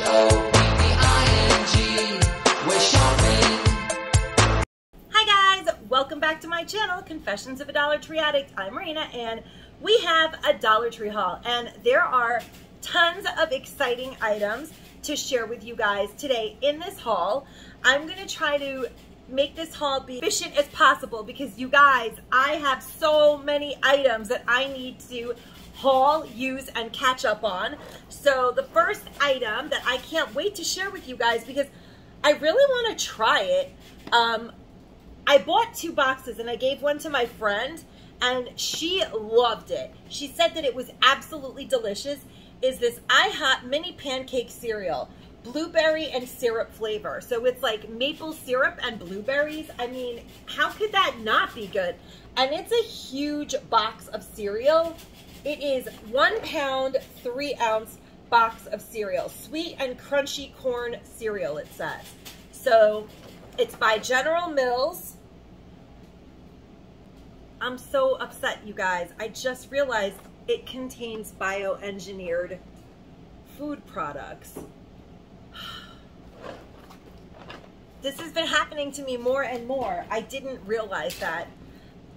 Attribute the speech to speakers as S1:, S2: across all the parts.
S1: Hi guys, welcome back to my channel, Confessions of a Dollar Tree Addict. I'm Marina and we have a Dollar Tree haul and there are tons of exciting items to share with you guys today in this haul. I'm gonna try to make this haul be efficient as possible because you guys, I have so many items that I need to haul, use, and catch up on. So the first item that I can't wait to share with you guys because I really want to try it. Um, I bought two boxes and I gave one to my friend and she loved it. She said that it was absolutely delicious. Is this IHOP mini pancake cereal, blueberry and syrup flavor. So it's like maple syrup and blueberries. I mean, how could that not be good? And it's a huge box of cereal. It is one pound, three ounce box of cereal. Sweet and crunchy corn cereal, it says. So it's by General Mills. I'm so upset, you guys. I just realized it contains bioengineered food products. This has been happening to me more and more. I didn't realize that.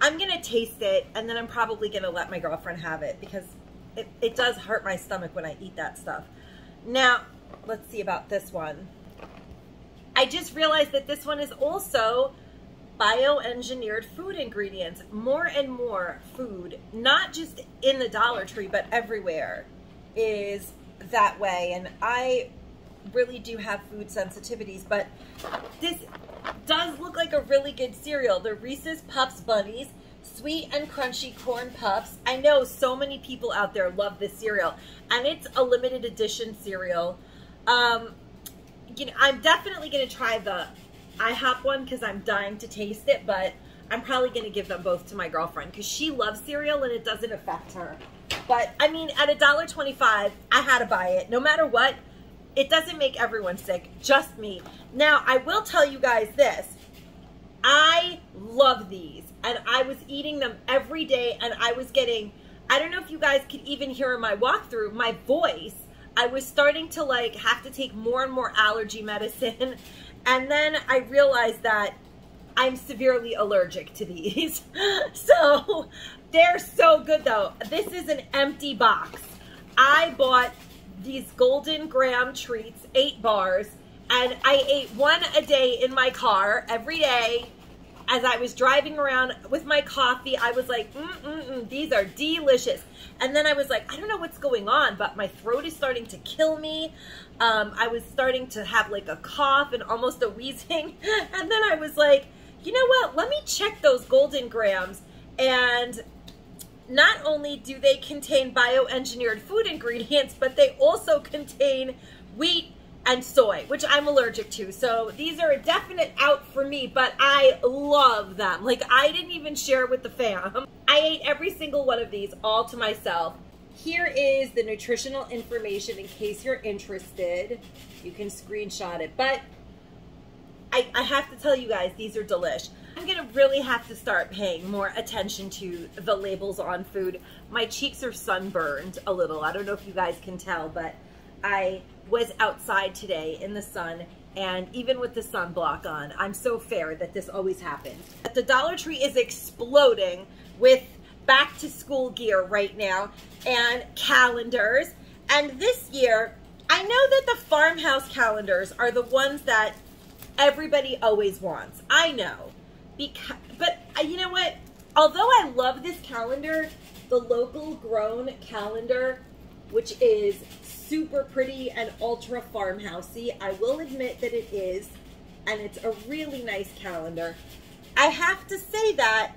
S1: I'm gonna taste it and then I'm probably gonna let my girlfriend have it because it, it does hurt my stomach when I eat that stuff. Now, let's see about this one. I just realized that this one is also bioengineered food ingredients. More and more food, not just in the Dollar Tree, but everywhere is that way. And I really do have food sensitivities, but this does look like a really good cereal. The Reese's Puffs Bunnies, sweet and crunchy corn puffs. I know so many people out there love this cereal, and it's a limited edition cereal. Um, you know, I'm definitely going to try the IHOP one because I'm dying to taste it, but I'm probably going to give them both to my girlfriend because she loves cereal and it doesn't affect her. But, I mean, at $1.25, I had to buy it. No matter what, it doesn't make everyone sick, just me. Now, I will tell you guys this. I love these, and I was eating them every day, and I was getting, I don't know if you guys could even hear in my walkthrough, my voice, I was starting to like have to take more and more allergy medicine, and then I realized that I'm severely allergic to these. so they're so good though. This is an empty box. I bought these golden graham treats, eight bars, and I ate one a day in my car every day. As I was driving around with my coffee, I was like, mm, mm, mm, these are delicious. And then I was like, I don't know what's going on, but my throat is starting to kill me. Um, I was starting to have like a cough and almost a wheezing. And then I was like, you know what? Let me check those golden grams. And not only do they contain bioengineered food ingredients, but they also contain wheat and soy, which I'm allergic to. So these are a definite out for me, but I love them. Like I didn't even share with the fam. I ate every single one of these all to myself. Here is the nutritional information in case you're interested. You can screenshot it, but I, I have to tell you guys, these are delish. I'm gonna really have to start paying more attention to the labels on food. My cheeks are sunburned a little. I don't know if you guys can tell, but I was outside today in the sun and even with the sunblock on, I'm so fair that this always happens. But the Dollar Tree is exploding with back to school gear right now and calendars. And this year, I know that the farmhouse calendars are the ones that everybody always wants. I know. Because, but uh, you know what? Although I love this calendar, the local grown calendar, which is super pretty and ultra farmhousey, I will admit that it is, and it's a really nice calendar. I have to say that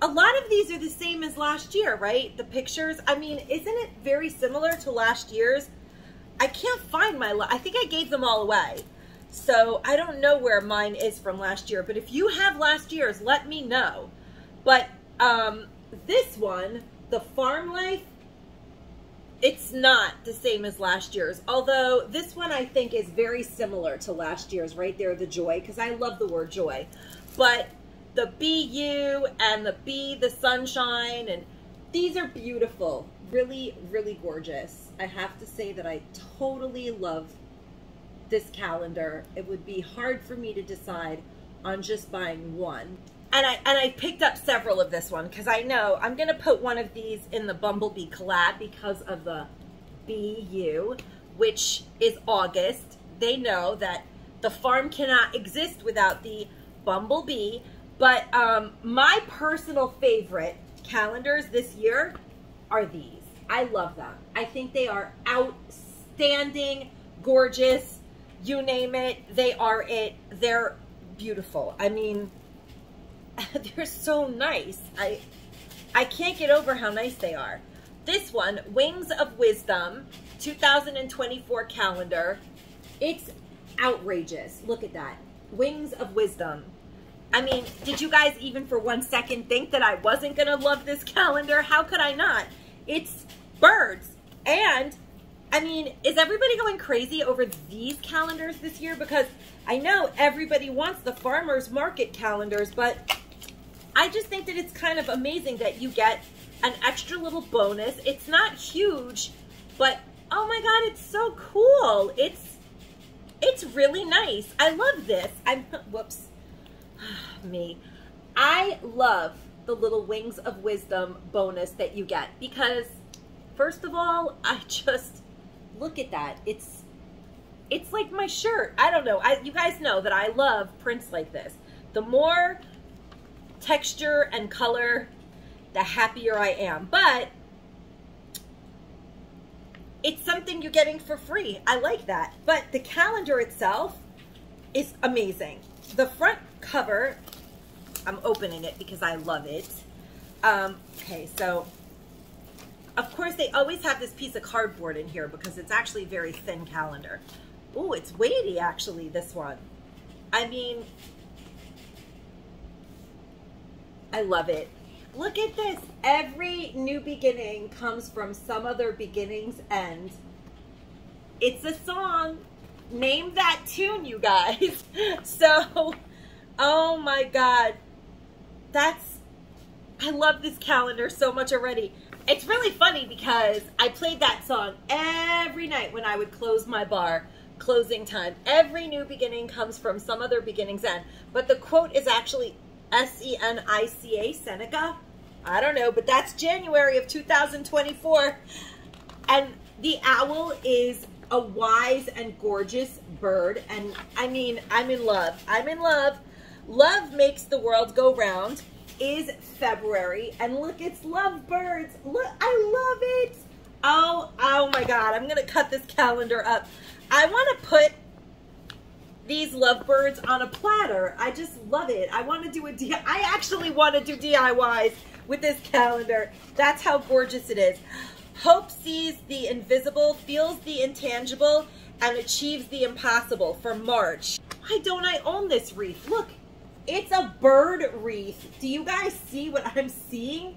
S1: a lot of these are the same as last year, right? The pictures, I mean, isn't it very similar to last year's? I can't find my, I think I gave them all away. So I don't know where mine is from last year, but if you have last year's, let me know. But um, this one, the Farm Life, it's not the same as last year's. Although this one I think is very similar to last year's, right there, the joy, because I love the word joy. But the BU and the B, the sunshine, and these are beautiful. really, really gorgeous. I have to say that I totally love this calendar. It would be hard for me to decide on just buying one. And I and I picked up several of this one because I know I'm gonna put one of these in the Bumblebee collab because of the BU, which is August. They know that the farm cannot exist without the Bumblebee. But um, my personal favorite calendars this year are these. I love them. I think they are outstanding, gorgeous, you name it. They are it. They're beautiful. I mean, they're so nice. I I can't get over how nice they are. This one, Wings of Wisdom, 2024 calendar. It's outrageous. Look at that. Wings of Wisdom. I mean, did you guys even for one second think that I wasn't going to love this calendar? How could I not? It's birds. And, I mean, is everybody going crazy over these calendars this year? Because I know everybody wants the farmer's market calendars, but I just think that it's kind of amazing that you get an extra little bonus. It's not huge, but oh my God, it's so cool. It's, it's really nice. I love this. I'm, whoops me. I love the little Wings of Wisdom bonus that you get because, first of all, I just look at that. It's it's like my shirt. I don't know. I, you guys know that I love prints like this. The more texture and color, the happier I am. But it's something you're getting for free. I like that. But the calendar itself is amazing. The front cover I'm opening it because I love it. Um, okay, so of course they always have this piece of cardboard in here because it's actually a very thin calendar. Oh, it's weighty actually, this one. I mean, I love it. Look at this. Every new beginning comes from some other beginning's end. It's a song. Name that tune, you guys. So, oh my God that's I love this calendar so much already. It's really funny because I played that song every night when I would close my bar, closing time. Every new beginning comes from some other beginning's end. But the quote is actually S-E-N-I-C-A, Seneca. I don't know, but that's January of 2024. And the owl is a wise and gorgeous bird. And I mean, I'm in love. I'm in love Love Makes the World Go Round is February. And look, it's lovebirds. Look, I love it. Oh, oh my God. I'm going to cut this calendar up. I want to put these lovebirds on a platter. I just love it. I want to do a D I actually want to do DIYs with this calendar. That's how gorgeous it is. Hope sees the invisible, feels the intangible, and achieves the impossible for March. Why don't I own this wreath? Look, it's a bird wreath. Do you guys see what I'm seeing?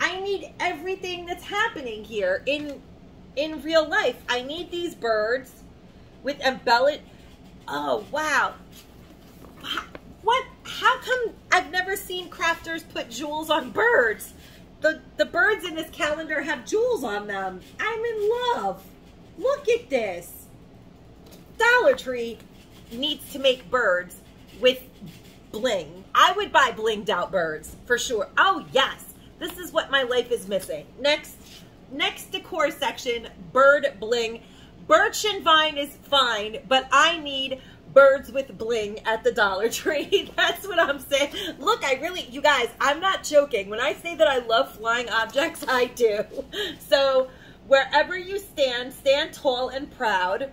S1: I need everything that's happening here in in real life. I need these birds with embellished. Oh, wow. What? How come I've never seen crafters put jewels on birds? The, the birds in this calendar have jewels on them. I'm in love. Look at this. Dollar Tree needs to make birds with bling. I would buy blinged out birds for sure. Oh yes, this is what my life is missing. Next, next decor section, bird bling. Birch and vine is fine, but I need birds with bling at the Dollar Tree. That's what I'm saying. Look, I really, you guys, I'm not joking. When I say that I love flying objects, I do. So wherever you stand, stand tall and proud.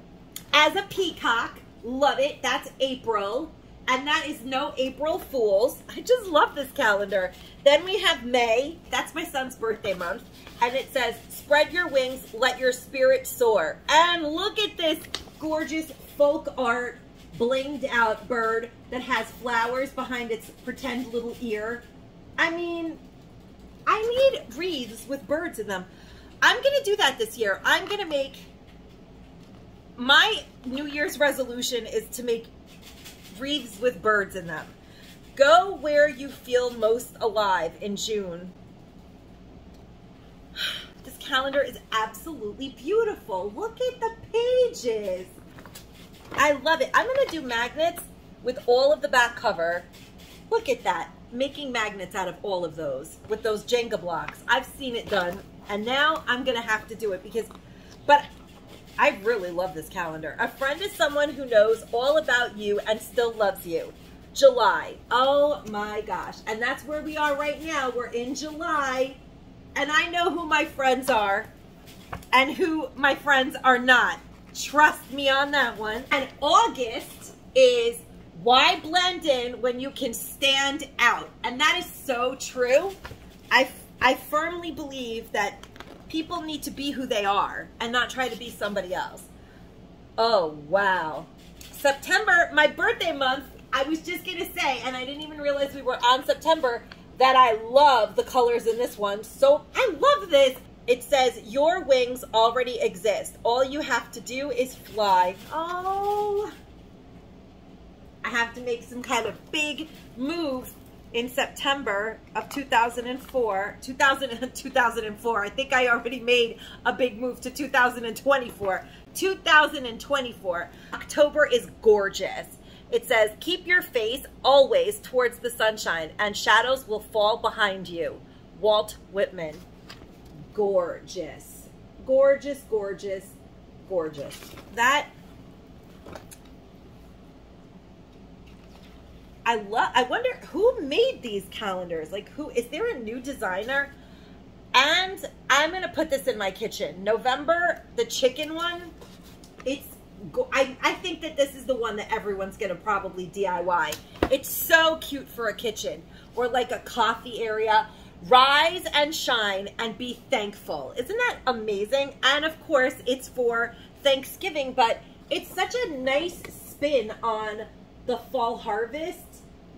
S1: As a peacock, love it. That's April and that is no April Fools. I just love this calendar. Then we have May. That's my son's birthday month. And it says, spread your wings, let your spirit soar. And look at this gorgeous folk art blinged out bird that has flowers behind its pretend little ear. I mean, I need wreaths with birds in them. I'm going to do that this year. I'm going to make, my New Year's resolution is to make wreaths with birds in them. Go where you feel most alive in June. This calendar is absolutely beautiful. Look at the pages. I love it. I'm to do magnets with all of the back cover. Look at that. Making magnets out of all of those with those Jenga blocks. I've seen it done. And now I'm to have to do it because, but I really love this calendar. A friend is someone who knows all about you and still loves you. July. Oh my gosh. And that's where we are right now. We're in July. And I know who my friends are and who my friends are not. Trust me on that one. And August is why blend in when you can stand out? And that is so true. I, I firmly believe that people need to be who they are and not try to be somebody else. Oh, wow. September, my birthday month, I was just going to say, and I didn't even realize we were on September, that I love the colors in this one. So I love this. It says, Your wings already exist. All you have to do is fly. Oh, I have to make some kind of big move in September of 2004. 2000, 2004. I think I already made a big move to 2024. 2024. October is gorgeous. It says, keep your face always towards the sunshine and shadows will fall behind you. Walt Whitman. Gorgeous. Gorgeous, gorgeous, gorgeous. That I love I wonder who made these calendars? Like who is there a new designer? And I'm to put this in my kitchen. November, the chicken one. It's I, I think that this is the one that everyone's to probably DIY. It's so cute for a kitchen or like a coffee area. Rise and shine and be thankful. Isn't that amazing? And of course, it's for Thanksgiving, but it's such a nice spin on the fall harvest,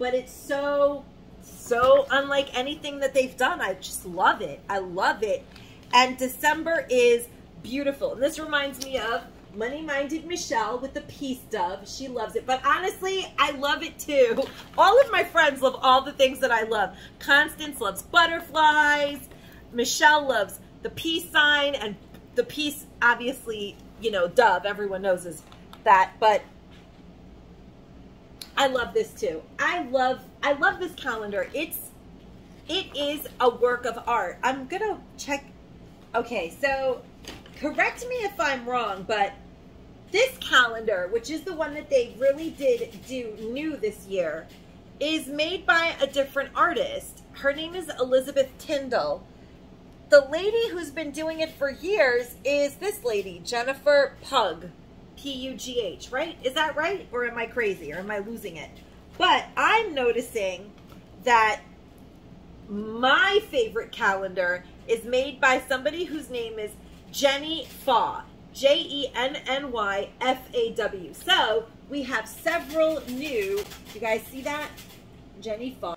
S1: but it's so so unlike anything that they've done. I just love it. I love it. And December is beautiful. And this reminds me of Money Minded Michelle with the Peace Dove. She loves it. But honestly, I love it too. All of my friends love all the things that I love. Constance loves butterflies. Michelle loves the peace sign and the peace, obviously, you know, dove. Everyone knows is that. But I love this too. I love I love this calendar. It's it is a work of art. I'm gonna check. Okay, so correct me if I'm wrong, but this calendar, which is the one that they really did do new this year, is made by a different artist. Her name is Elizabeth Tyndall. The lady who's been doing it for years is this lady, Jennifer Pugh. P U G H, right? Is that right? Or am I crazy? Or am I losing it? But I'm noticing that my favorite calendar is made by somebody whose name is Jenny Faw. J E N N Y F A W. So we have several new, you guys see that? Jenny Faw.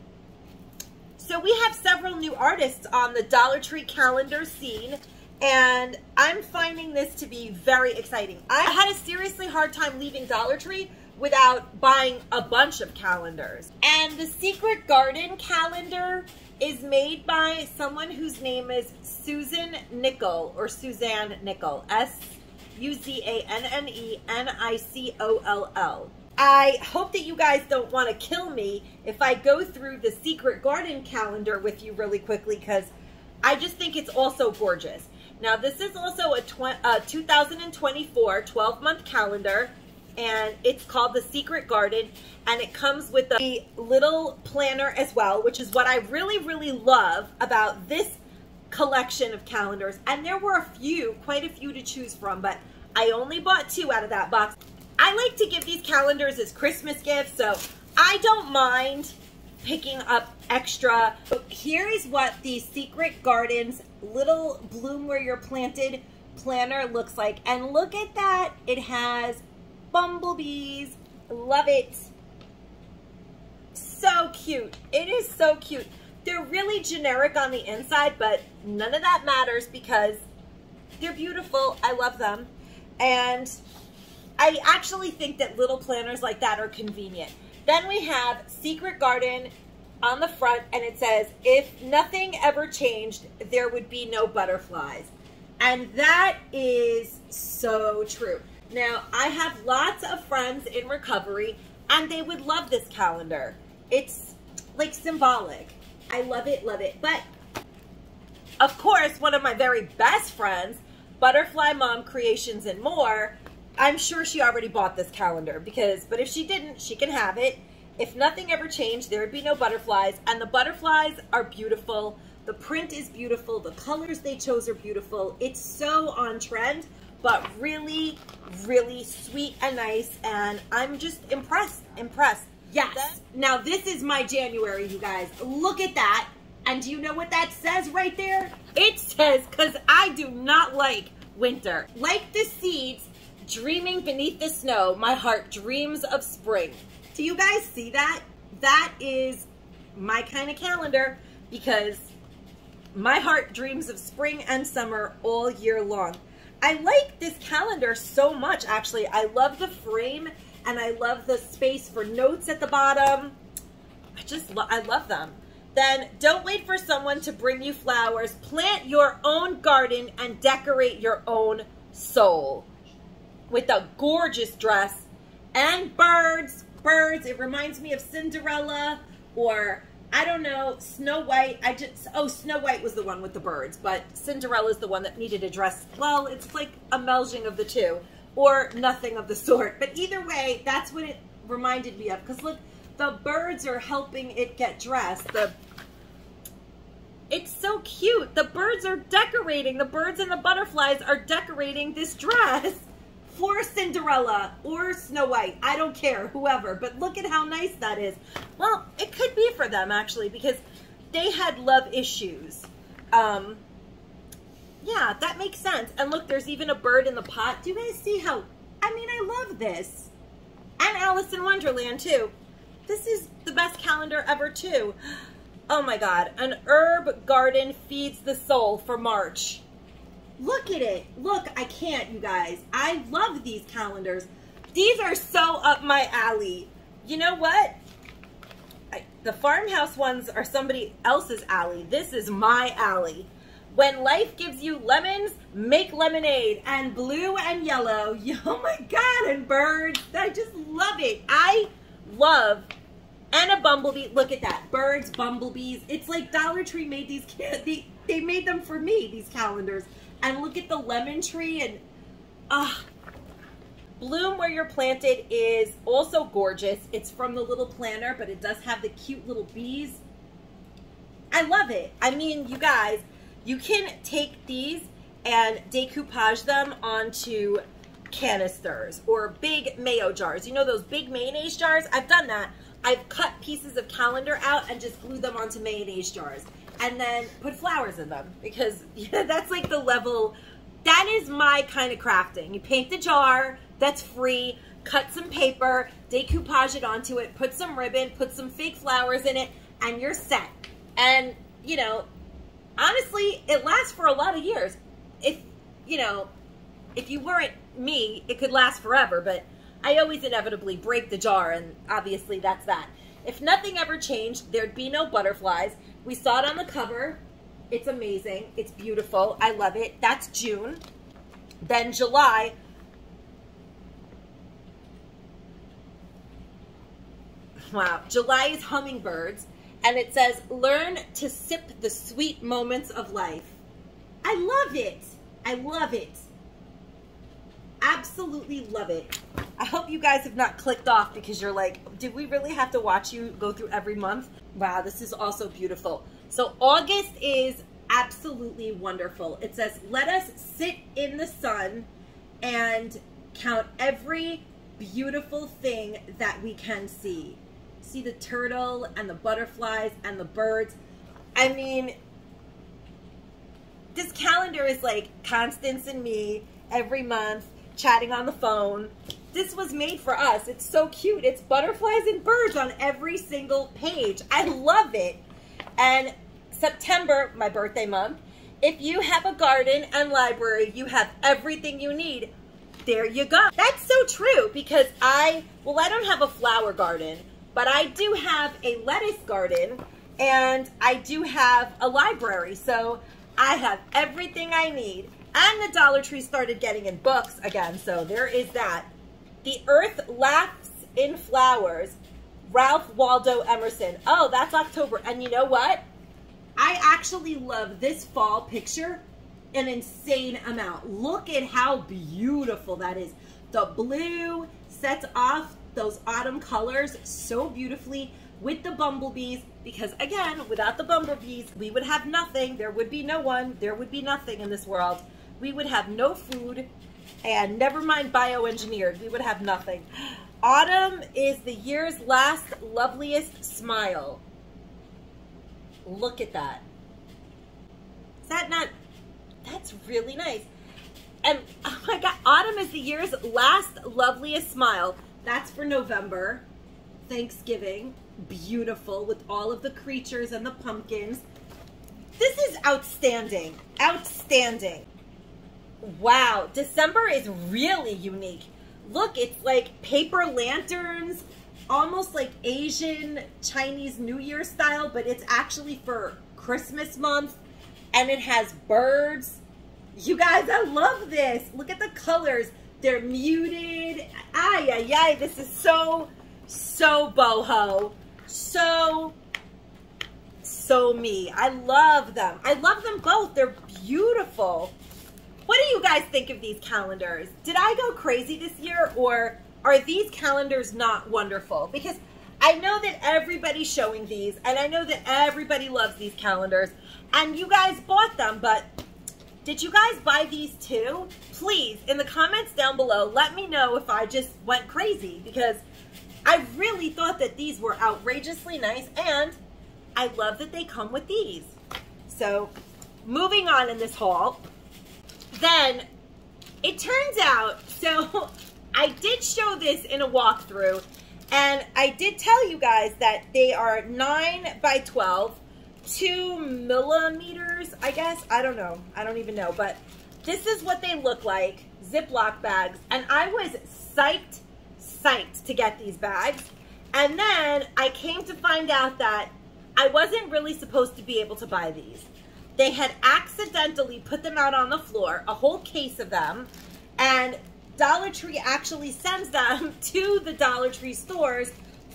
S1: So we have several new artists on the Dollar Tree calendar scene, and I'm finding this to be very exciting. I had a seriously hard time leaving Dollar Tree without buying a bunch of calendars. And the Secret Garden calendar is made by someone whose name is Susan Nicoll or Suzanne Nicoll. S U Z A N N E N I C O L L. I hope that you guys don't want to kill me if I go through the Secret Garden calendar with you really quickly because I just think it's also gorgeous. Now, this is also a, a uh, 2024 12 month calendar, and it's called The Secret Garden, and it comes with a little planner as well, which is what I really, really love about this collection of calendars. And there were a few, quite a few to choose from, but I only bought two out of that box. I like to give these calendars as Christmas gifts, so I don't mind picking up extra. Here is what the Secret Gardens little bloom where you're planted planner looks like. And look at that. It has bumblebees. Love it. So cute. It is so cute. They're really generic on the inside, but none of that matters because they're beautiful. I love them. And I actually think that little planners like that are convenient. Then we have Secret Garden on the front, and it says, if nothing ever changed, there would be no butterflies. And that is so true. Now, I have lots of friends in recovery, and they would love this calendar. It's like symbolic. I love it, love it. But of course, one of my very best friends, Butterfly Mom Creations and More, I'm sure she already bought this calendar because, but if she didn't, she can have it. If nothing ever changed, there would be no butterflies. And the butterflies are beautiful. The print is beautiful. The colors they chose are beautiful. It's so on trend, but really, really sweet and nice. And I'm just impressed, impressed. Yes. Now this is my January, you guys. Look at that. And do you know what that says right there? It says, because I do not like winter. Like the seeds dreaming beneath the snow, my heart dreams of spring. Do you guys see that? That is my kind of calendar because my heart dreams of spring and summer all year long. I like this calendar so much, actually. I love the frame and I love the space for notes at the bottom. I just, lo I love them. Then don't wait for someone to bring you flowers. Plant your own garden and decorate your own soul with a gorgeous dress and birds. Birds. It reminds me of Cinderella or I don't know, Snow White. I just oh, Snow White was the one with the birds, but Cinderella's the one that needed a dress. Well, it's like a melding of the two, or nothing of the sort. But either way, that's what it reminded me of. Because look, the birds are helping it get dressed. The it's so cute. The birds are decorating. The birds and the butterflies are decorating this dress for Cinderella or Snow White. I don't care, whoever. But look at how nice that is. Well, it could be for them, actually, because they had love issues. Um, yeah, that makes sense. And look, there's even a bird in the pot. Do you guys see how... I mean, I love this. And Alice in Wonderland, too. This is the best calendar ever, too. Oh, my God. An herb garden feeds the soul for March. Look at it. Look, I can't, you guys. I love these calendars. These are so up my alley. You know what? I, the farmhouse ones are somebody else's alley. This is my alley. When life gives you lemons, make lemonade. And blue and yellow. Oh my God, and birds. I just love it. I love and a bumblebee. Look at that. Birds, bumblebees. It's like Dollar Tree made these, they, they made them for me, these calendars. And look at the lemon tree and, ah. Bloom Where You're Planted is also gorgeous. It's from the little planner, but it does have the cute little bees. I love it. I mean, you guys, you can take these and decoupage them onto canisters or big mayo jars. You know those big mayonnaise jars? I've done that. I've cut pieces of calendar out and just glued them onto mayonnaise jars and then put flowers in them because yeah, that's like the level, that is my kind of crafting. You paint the jar, that's free, cut some paper, decoupage it onto it, put some ribbon, put some fake flowers in it, and you're set. And, you know, honestly, it lasts for a lot of years. If, you know, if you weren't me, it could last forever, but I always inevitably break the jar, and obviously that's that. If nothing ever changed, there'd be no butterflies. We saw it on the cover. It's amazing. It's beautiful. I love it. That's June. Then July. Wow. July is hummingbirds. And it says, learn to sip the sweet moments of life. I love it. I love it. Absolutely love it. I hope you guys have not clicked off because you're like, did we really have to watch you go through every month? Wow, this is also beautiful. So August is absolutely wonderful. It says, let us sit in the sun and count every beautiful thing that we can see. See the turtle and the butterflies and the birds. I mean, this calendar is like Constance and me every month chatting on the phone. This was made for us. It's so cute. It's butterflies and birds on every single page. I love it. And September, my birthday month, if you have a garden and library, you have everything you need. There you go. That's so true because I, well, I don't have a flower garden, but I do have a lettuce garden and I do have a library. So I have everything I need. And the Dollar Tree started getting in books again, so there is that. The Earth Laughs in Flowers, Ralph Waldo Emerson. Oh, that's October. And you know what? I actually love this fall picture an insane amount. Look at how beautiful that is. The blue sets off those autumn colors so beautifully with the bumblebees because again, without the bumblebees, we would have nothing. There would be no one. There would be nothing in this world. We would have no food and never mind bioengineered. We would have nothing. Autumn is the year's last loveliest smile. Look at that. Is that not, that's really nice. And oh my God, autumn is the year's last loveliest smile. That's for November. Thanksgiving. Beautiful with all of the creatures and the pumpkins. This is outstanding. Outstanding. Wow. December is really unique. Look, it's like paper lanterns, almost like Asian Chinese New Year style, but it's actually for Christmas month. And it has birds. You guys, I love this. Look at the colors. They're muted. Ay, ay, ay. This is so, so boho. So, so me. I love them. I love them both. They're beautiful. What do you guys think of these calendars? Did I go crazy this year or are these calendars not wonderful? Because I know that everybody's showing these and I know that everybody loves these calendars and you guys bought them, but did you guys buy these too? Please, in the comments down below, let me know if I just went crazy because I really thought that these were outrageously nice and I love that they come with these. So moving on in this haul, then it turns out, so I did show this in a walkthrough and I did tell you guys that they are 9 by 12, 2 millimeters, I guess. I don't know. I don't even know. But this is what they look like, Ziploc bags. And I was psyched, psyched to get these bags. And then I came to find out that I wasn't really supposed to be able to buy these. They had accidentally put them out on the floor, a whole case of them, and Dollar Tree actually sends them to the Dollar Tree stores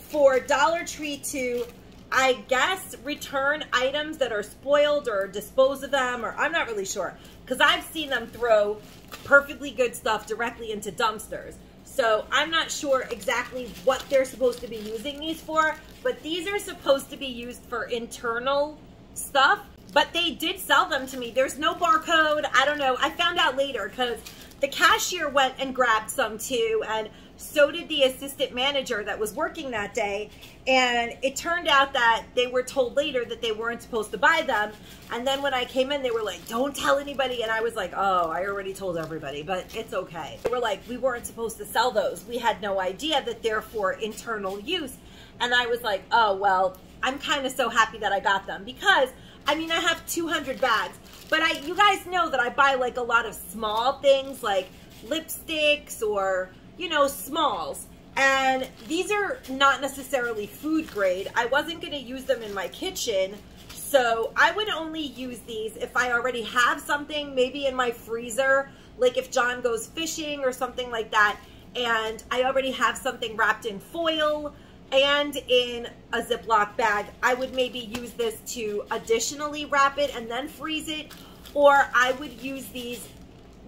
S1: for Dollar Tree to, I guess, return items that are spoiled or dispose of them, or I'm not really sure. Because I've seen them throw perfectly good stuff directly into dumpsters. So I'm not sure exactly what they're supposed to be using these for, but these are supposed to be used for internal stuff. But they did sell them to me. There's no barcode. I don't know. I found out later because the cashier went and grabbed some too, and so did the assistant manager that was working that day. And it turned out that they were told later that they weren't supposed to buy them. And then when I came in, they were like, don't tell anybody. And I was like, oh, I already told everybody, but it's okay. They were like, we weren't supposed to sell those. We had no idea that they're for internal use. And I was like, oh, well, I'm kind of so happy that I got them because I mean, I have 200 bags, but I, you guys know that I buy like a lot of small things like lipsticks or, you know, smalls. And these are not necessarily food grade. I wasn't going to use them in my kitchen. So I would only use these if I already have something maybe in my freezer, like if John goes fishing or something like that, and I already have something wrapped in foil and in a Ziploc bag. I would maybe use this to additionally wrap it and then freeze it, or I would use these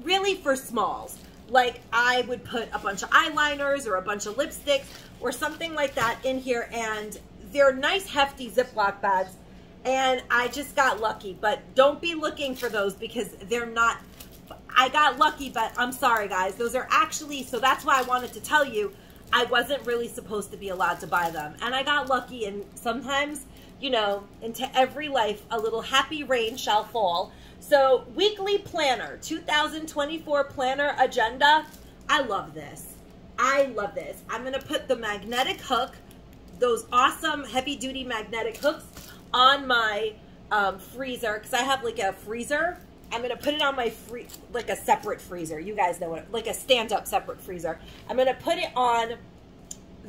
S1: really for smalls. Like I would put a bunch of eyeliners or a bunch of lipsticks or something like that in here and they're nice hefty Ziploc bags and I just got lucky. But don't be looking for those because they're not, I got lucky, but I'm sorry guys. Those are actually, so that's why I wanted to tell you, I wasn't really supposed to be allowed to buy them. And I got lucky and sometimes, you know, into every life, a little happy rain shall fall. So weekly planner, 2024 planner agenda. I love this. I love this. I'm going to put the magnetic hook, those awesome heavy duty magnetic hooks on my um, freezer because I have like a freezer. I'm gonna put it on my free like a separate freezer. You guys know what like a stand up separate freezer. I'm gonna put it on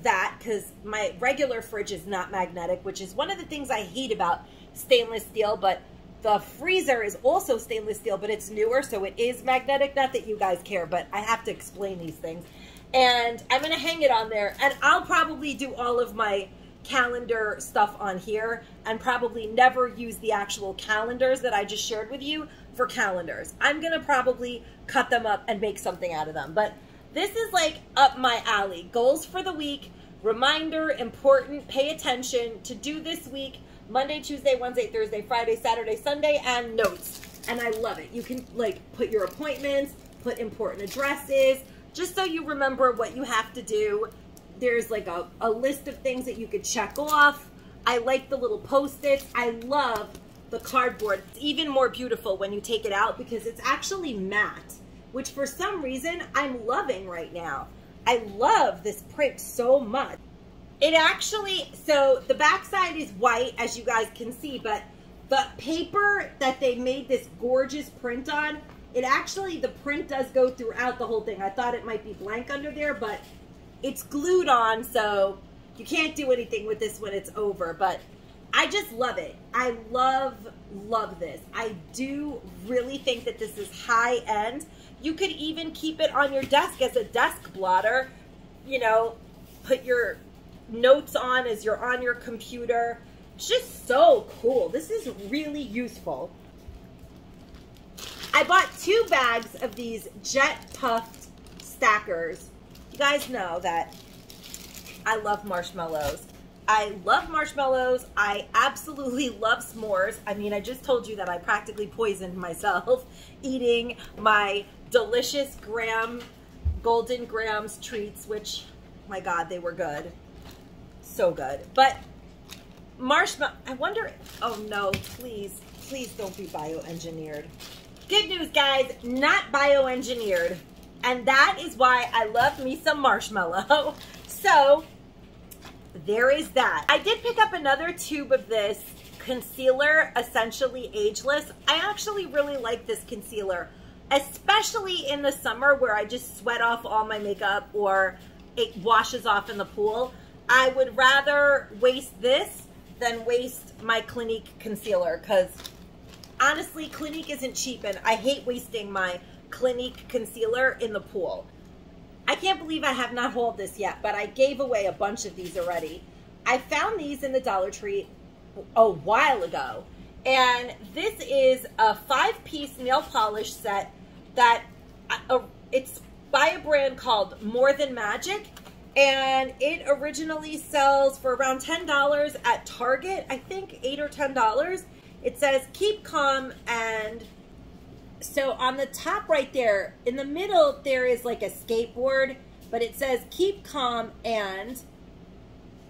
S1: that because my regular fridge is not magnetic, which is one of the things I hate about stainless steel. But The freezer is also stainless steel, but it's newer, so it is magnetic. Not that you guys care, but I have to explain these things. And I'm to hang it on there, and I'll probably do all of my calendar stuff on here and probably never use the actual calendars that I just shared with you for calendars. I'm going to probably cut them up and make something out of them. But this is like up my alley. Goals for the week, reminder, important, pay attention to do this week, Monday, Tuesday, Wednesday, Thursday, Friday, Saturday, Sunday, and notes. And I love it. You can like put your appointments, put important addresses, just so you remember what you have to do. There's like a, a list of things that you could check off. I like the little post-its. I love the cardboard. It's even more beautiful when you take it out because it's actually matte, which for some reason I'm loving right now. I love this print so much. It actually, so the backside is white, as you guys can see, but the paper that they made this gorgeous print on, it actually, the print does go throughout the whole thing. I thought it might be blank under there, but it's glued on, so you can't do anything with this when it's over, but I just love it. I love, love this. I do really think that this is high end. You could even keep it on your desk as a desk blotter, you know, put your notes on as you're on your computer. Just so cool. This is really useful. I bought two bags of these jet puffed stackers. You guys know that I love marshmallows. I love marshmallows. I absolutely love s'mores. I mean, I just told you that I practically poisoned myself eating my delicious graham, golden grams treats, which, my God, they were good. So good. But marshmallow, I wonder, oh no, please, please don't be bioengineered. Good news, guys, not bioengineered. And that is why I love me some marshmallow. So there is that. I did pick up another tube of this concealer, Essentially Ageless. I actually really like this concealer, especially in the summer where I just sweat off all my makeup or it washes off in the pool. I would rather waste this than waste my Clinique concealer because honestly, Clinique isn't cheap and I hate wasting my Clinique concealer in the pool. Can't believe I have not hauled this yet, but I gave away a bunch of these already. I found these in the Dollar Tree a while ago. And this is a five-piece nail polish set that uh, it's by a brand called More Than Magic. And it originally sells for around $10 at Target, I think 8 or $10. It says keep calm and so on the top right there, in the middle, there is like a skateboard, but it says keep calm and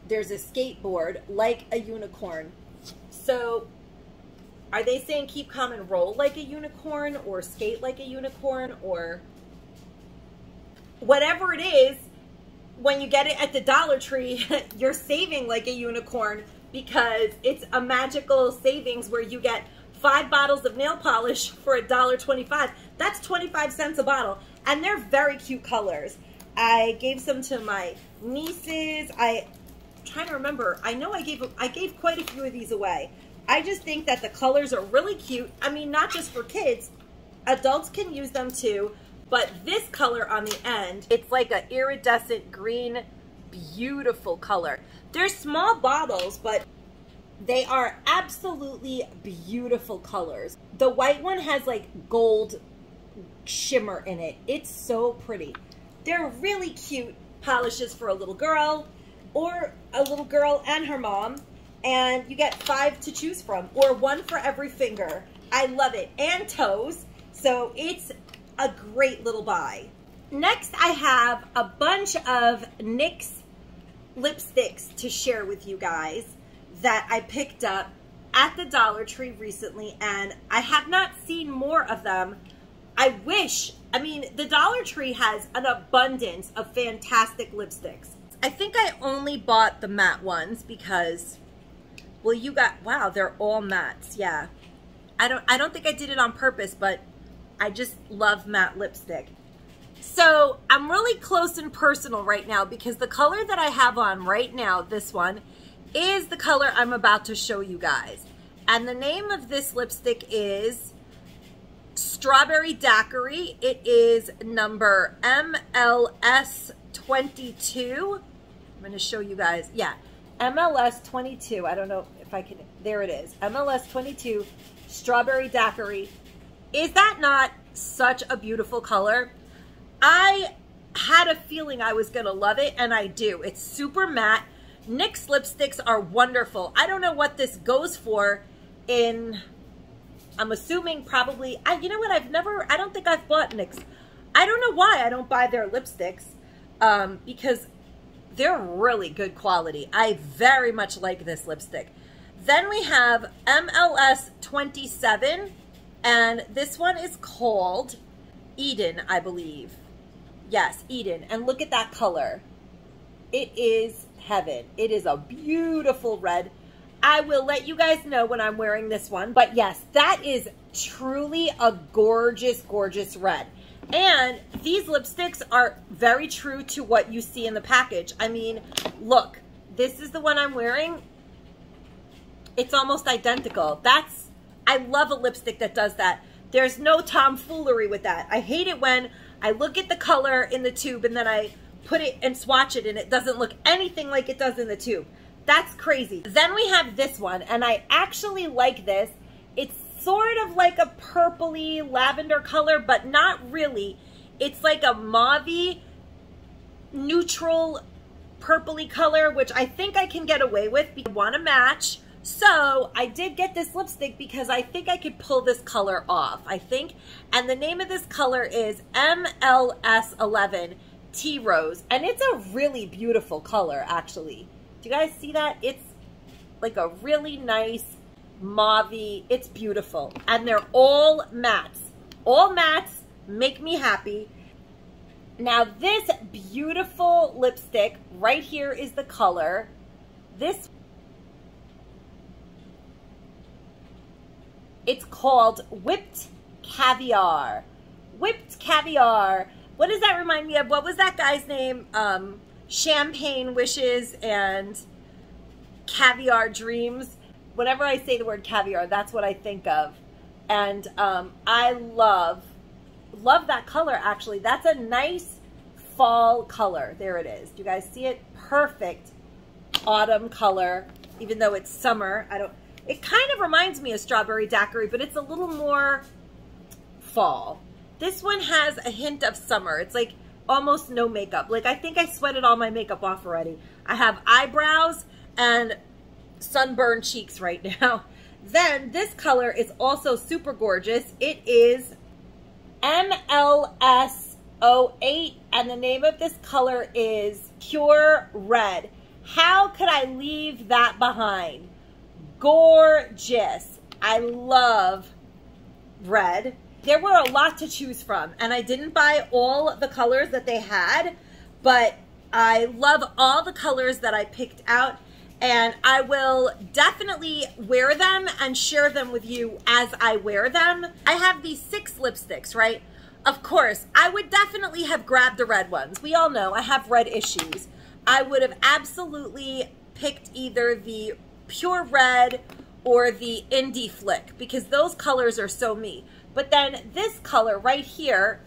S1: there's a skateboard like a unicorn. So are they saying keep calm and roll like a unicorn or skate like a unicorn or whatever it is, when you get it at the Dollar Tree, you're saving like a unicorn because it's a magical savings where you get five bottles of nail polish for a dollar twenty-five. That's 25 cents a bottle. And they're very cute colors. I gave some to my nieces. I I'm trying to remember. I know I gave I gave quite a few of these away. I just think that the colors are really cute. I mean, not just for kids. Adults can use them too. But this color on the end, it's like an iridescent green, beautiful color. They're small bottles, but they are absolutely beautiful colors. The white one has like gold shimmer in it. It's so pretty. They're really cute polishes for a little girl or a little girl and her mom. And you get five to choose from or one for every finger. I love it. And toes. So it's a great little buy. Next, I have a bunch of NYX lipsticks to share with you guys that I picked up at the Dollar Tree recently, and I have not seen more of them. I wish, I mean, the Dollar Tree has an abundance of fantastic lipsticks. I think I only bought the matte ones because, well, you got, wow, they're all mattes, yeah. I don't, I don't think I did it on purpose, but I just love matte lipstick. So I'm really close and personal right now because the color that I have on right now, this one, is the color I'm about to show you guys. And the name of this lipstick is Strawberry Daiquiri. It is number MLS22. I'm going to show you guys. Yeah, MLS22. I don't know if I can. There it is. MLS22 Strawberry Daiquiri. Is that not such a beautiful color? I had a feeling I was going to love it, and I do. It's super matte. NYX lipsticks are wonderful. I don't know what this goes for in, I'm assuming probably, I, you know what, I've never, I don't think I've bought NYX. I don't know why I don't buy their lipsticks um, because they're really good quality. I very much like this lipstick. Then we have MLS 27, and this one is called Eden, I believe. Yes, Eden. And look at that color. It is heaven. It is a beautiful red. I will let you guys know when I'm wearing this one. But yes, that is truly a gorgeous, gorgeous red. And these lipsticks are very true to what you see in the package. I mean, look, this is the one I'm wearing. It's almost identical. That's, I love a lipstick that does that. There's no tomfoolery with that. I hate it when I look at the color in the tube and then I put it and swatch it and it doesn't look anything like it does in the tube. That's crazy. Then we have this one and I actually like this. It's sort of like a purpley lavender color, but not really. It's like a mauve neutral purpley color, which I think I can get away with I want to match. So I did get this lipstick because I think I could pull this color off, I think. And the name of this color is MLS11 Tea Rose. And it's a really beautiful color, actually. Do you guys see that? It's like a really nice mauve. It's beautiful. And they're all mattes. All mattes make me happy. Now this beautiful lipstick right here is the color. This It's called Whipped Caviar. Whipped Caviar. What does that remind me of? What was that guy's name? Um, Champagne Wishes and Caviar Dreams. Whenever I say the word caviar, that's what I think of. And um, I love, love that color actually. That's a nice fall color. There it is. Do you guys see it? Perfect autumn color, even though it's summer. I don't, it kind of reminds me of Strawberry Daiquiri, but it's a little more fall. This one has a hint of summer. It's like almost no makeup. Like I think I sweated all my makeup off already. I have eyebrows and sunburned cheeks right now. Then this color is also super gorgeous. It is MLS08 and the name of this color is Pure Red. How could I leave that behind? gorgeous. I love red. There were a lot to choose from, and I didn't buy all the colors that they had, but I love all the colors that I picked out, and I will definitely wear them and share them with you as I wear them. I have these six lipsticks, right? Of course, I would definitely have grabbed the red ones. We all know I have red issues. I would have absolutely picked either the pure red or the indie flick because those colors are so me. But then this color right here,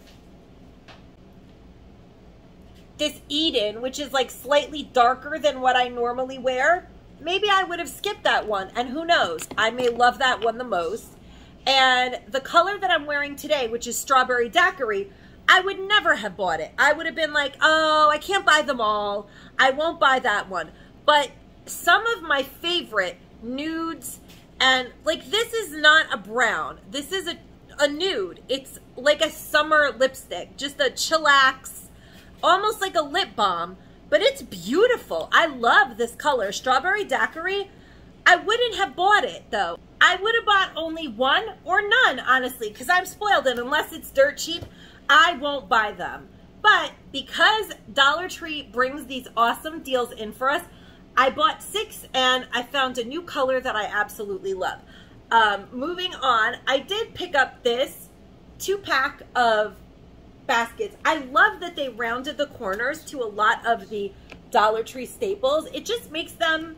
S1: this Eden, which is like slightly darker than what I normally wear, maybe I would have skipped that one. And who knows, I may love that one the most. And the color that I'm wearing today, which is Strawberry Daiquiri, I would never have bought it. I would have been like, oh, I can't buy them all. I won't buy that one. But some of my favorite nudes and like this is not a brown this is a, a nude. It's like a summer lipstick just a chillax almost like a lip balm but it's beautiful. I love this color. Strawberry daiquiri i wouldn't have bought it though. I would have bought only one or none honestly because i'm spoiled and unless it's dirt cheap i won't buy them. But because dollar tree brings these awesome deals in for us I bought six and I found a new color that I absolutely love. Um, moving on, I did pick up this two pack of baskets. I love that they rounded the corners to a lot of the Dollar Tree staples. It just makes them,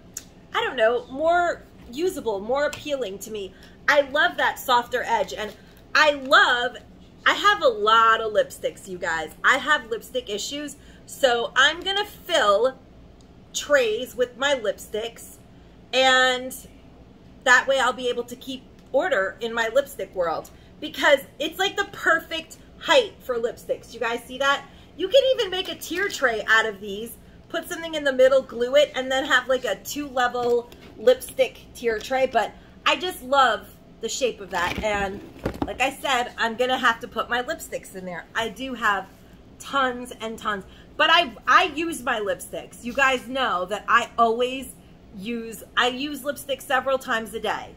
S1: I don't know, more usable, more appealing to me. I love that softer edge and I love I have a lot of lipsticks, you guys. I have lipstick issues, so I'm going to fill trays with my lipsticks and that way I'll be able to keep order in my lipstick world because it's like the perfect height for lipsticks. You guys see that? You can even make a tier tray out of these, put something in the middle, glue it, and then have like a two level lipstick tier tray. But I just love the shape of that. And like I said, I'm going to have to put my lipsticks in there. I do have tons and tons. But I, I use my lipsticks. You guys know that I always use, I use lipstick several times a day.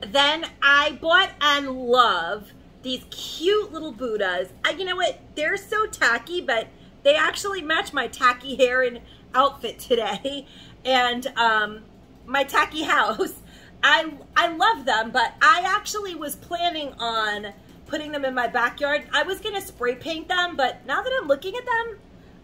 S1: Then I bought and love these cute little Buddhas. I, you know what? They're so tacky, but they actually match my tacky hair and outfit today. And um, my tacky house. I, I love them, but I actually was planning on putting them in my backyard. I was going to spray paint them, but now that I'm looking at them,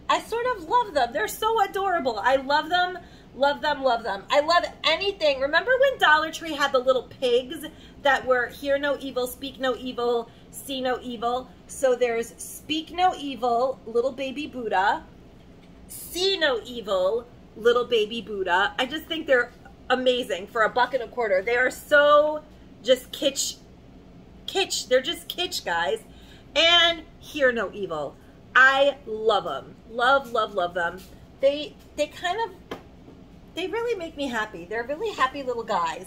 S1: I sort of love them. They're so adorable. I love them, love them, love them. I love anything. Remember when Dollar Tree had the little pigs that were hear no evil, speak no evil, see no evil? So there's speak no evil, little baby Buddha, see no evil, little baby Buddha. I just think they're amazing for a buck and a quarter. They are so just kitsch, kitsch. They're just kitsch, guys. And hear no evil. I love them. Love, love, love them. They, they kind of, they really make me happy. They're really happy little guys.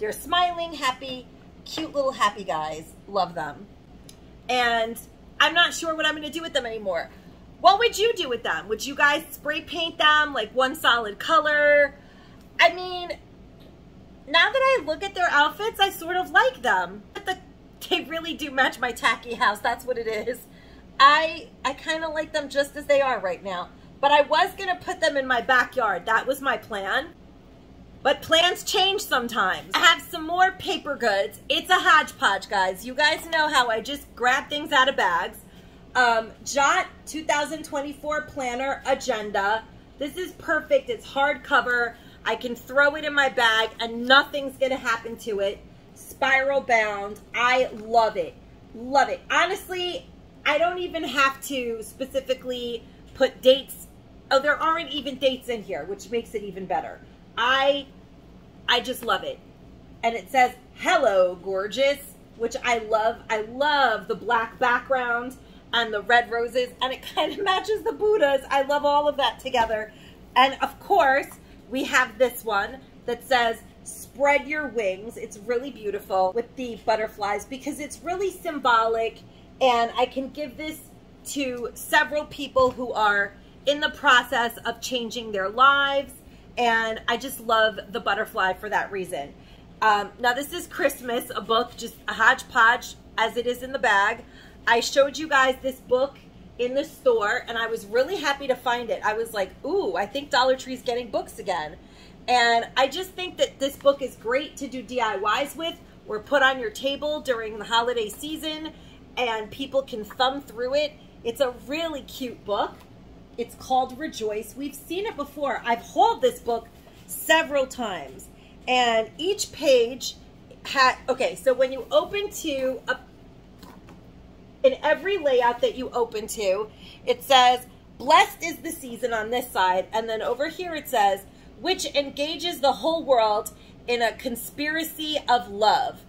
S1: They're smiling, happy, cute little happy guys. Love them. And I'm not sure what I'm going to do with them anymore. What would you do with them? Would you guys spray paint them like one solid color? I mean, now that I look at their outfits, I sort of like them. But the, they really do match my tacky house. That's what it is. I I kind of like them just as they are right now. But I was going to put them in my backyard. That was my plan. But plans change sometimes. I have some more paper goods. It's a hodgepodge, guys. You guys know how I just grab things out of bags. Um, Jot 2024 Planner Agenda. This is perfect. It's hardcover. I can throw it in my bag and nothing's going to happen to it. Spiral bound. I love it. Love it. Honestly, I don't even have to specifically put dates. Oh, there aren't even dates in here, which makes it even better. I I just love it. And it says, hello, gorgeous, which I love. I love the black background and the red roses, and it kind of matches the Buddhas. I love all of that together. And of course, we have this one that says, spread your wings. It's really beautiful with the butterflies because it's really symbolic. And I can give this to several people who are in the process of changing their lives. And I just love the butterfly for that reason. Um, now, this is Christmas, a book, just a hodgepodge as it is in the bag. I showed you guys this book in the store and I was really happy to find it. I was like, ooh, I think Dollar Tree's getting books again. And I just think that this book is great to do DIYs with or put on your table during the holiday season and people can thumb through it. It's a really cute book. It's called Rejoice. We've seen it before. I've hauled this book several times. And each page had, okay, so when you open to a in every layout that you open to, it says, blessed is the season on this side. And then over here it says, which engages the whole world in a conspiracy of love.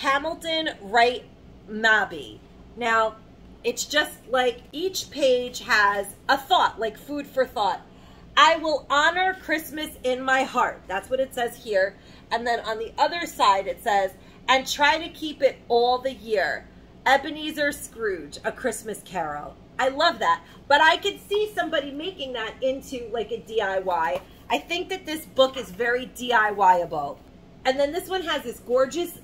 S1: Hamilton Wright Mabie. Now, it's just like each page has a thought, like food for thought. I will honor Christmas in my heart. That's what it says here. And then on the other side, it says, and try to keep it all the year. Ebenezer Scrooge, A Christmas Carol. I love that. But I could see somebody making that into like a DIY. I think that this book is very DIYable. And then this one has this gorgeous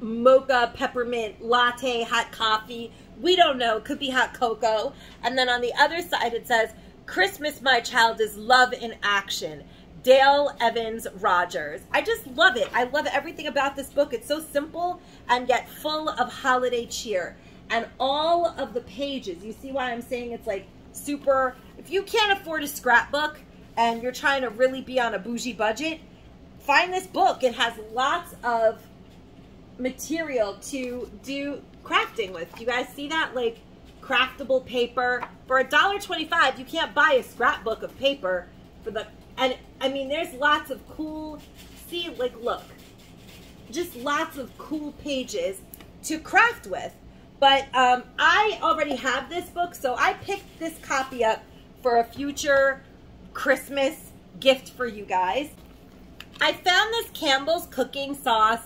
S1: mocha peppermint latte hot coffee. We don't know. Could be hot cocoa. And then on the other side it says, Christmas, my child, is love in action. Dale Evans Rogers. I just love it. I love everything about this book. It's so simple and yet full of holiday cheer. And all of the pages, you see why I'm saying it's like super, if you can't afford a scrapbook and you're trying to really be on a bougie budget, find this book. It has lots of material to do crafting with. Do you guys see that? Like craftable paper. For a dollar twenty-five, you can't buy a scrapbook of paper for the and I mean there's lots of cool see like look. Just lots of cool pages to craft with. But um, I already have this book, so I picked this copy up for a future Christmas gift for you guys. I found this Campbell's cooking sauce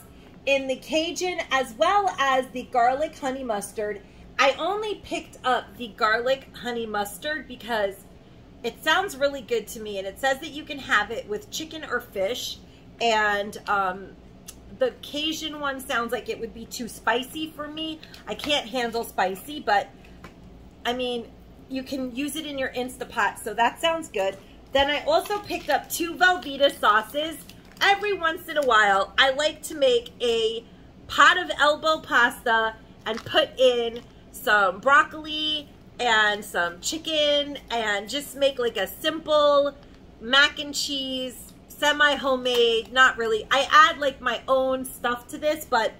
S1: in the Cajun as well as the garlic honey mustard. I only picked up the garlic honey mustard because it sounds really good to me and it says that you can have it with chicken or fish and um, the Cajun one sounds like it would be too spicy for me. I can't handle spicy, but I mean, you can use it in your Instapot, so that sounds good. Then I also picked up two Velveeta sauces. Every once in a while, I like to make a pot of elbow pasta and put in some broccoli and some chicken and just make like a simple mac and cheese, semi-homemade, not really. I add like my own stuff to this, but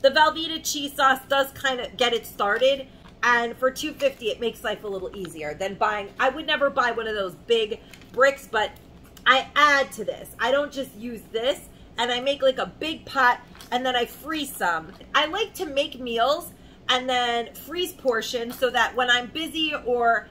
S1: the Velveeta cheese sauce does kind of get it started. And for 250 it makes life a little easier than buying. I would never buy one of those big bricks, but I add to this. I don't just use this and I make like a big pot and then I freeze some. I like to make meals and then freeze portions so that when I'm busy or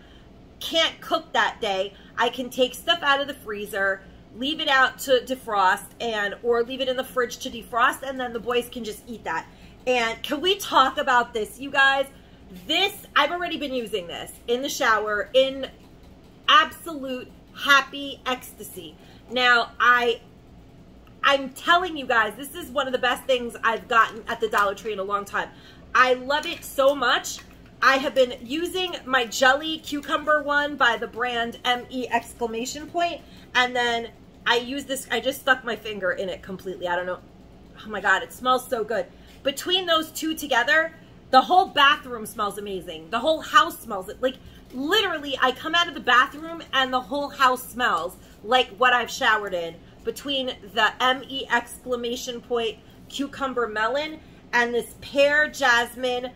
S1: can't cook that day, I can take stuff out of the freezer, leave it out to defrost and or leave it in the fridge to defrost and then the boys can just eat that. And can we talk about this, you guys? This, I've already been using this in the shower in absolute happy ecstasy. Now, I I'm telling you guys, this is one of the best things I've gotten at the Dollar Tree in a long time. I love it so much. I have been using my jelly cucumber one by the brand ME exclamation point, and then I use this, I just stuck my finger in it completely. I don't know. Oh my God, it smells so good. Between those two together, the whole bathroom smells amazing. The whole house smells it. Like literally, I come out of the bathroom and the whole house smells like what I've showered in between the ME exclamation point cucumber melon and this pear jasmine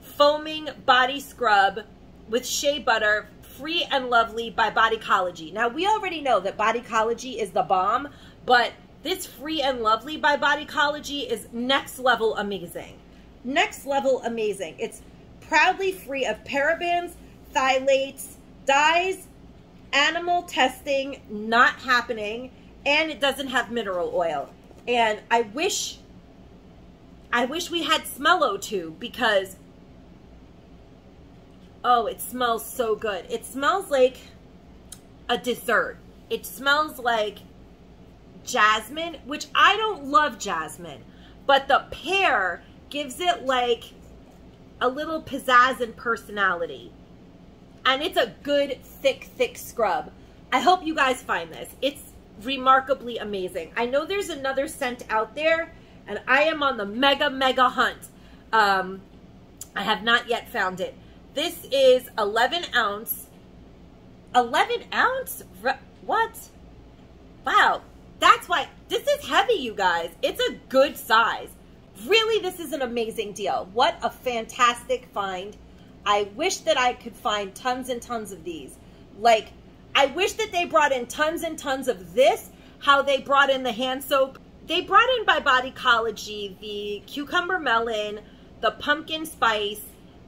S1: foaming body scrub with shea butter free and lovely by bodycology. Now we already know that bodycology is the bomb but this free and lovely by bodycology is next level amazing. Next level amazing. It's proudly free of parabens phthalates dyes animal testing not happening and it doesn't have mineral oil and i wish I wish we had Smello too because oh, it smells so good. It smells like a dessert. It smells like jasmine, which I don't love jasmine, but the pear gives it like a little pizzazz and personality. And it's a good, thick, thick scrub. I hope you guys find this. It's remarkably amazing. I know there's another scent out there and I am on the mega, mega hunt. Um, I have not yet found it. This is 11 ounce. 11 ounce? What? Wow. That's why, this is heavy, you guys. It's a good size. Really, this is an amazing deal. What a fantastic find. I wish that I could find tons and tons of these. Like, I wish that they brought in tons and tons of this, how they brought in the hand soap they brought in by Bodycology the cucumber melon, the pumpkin spice,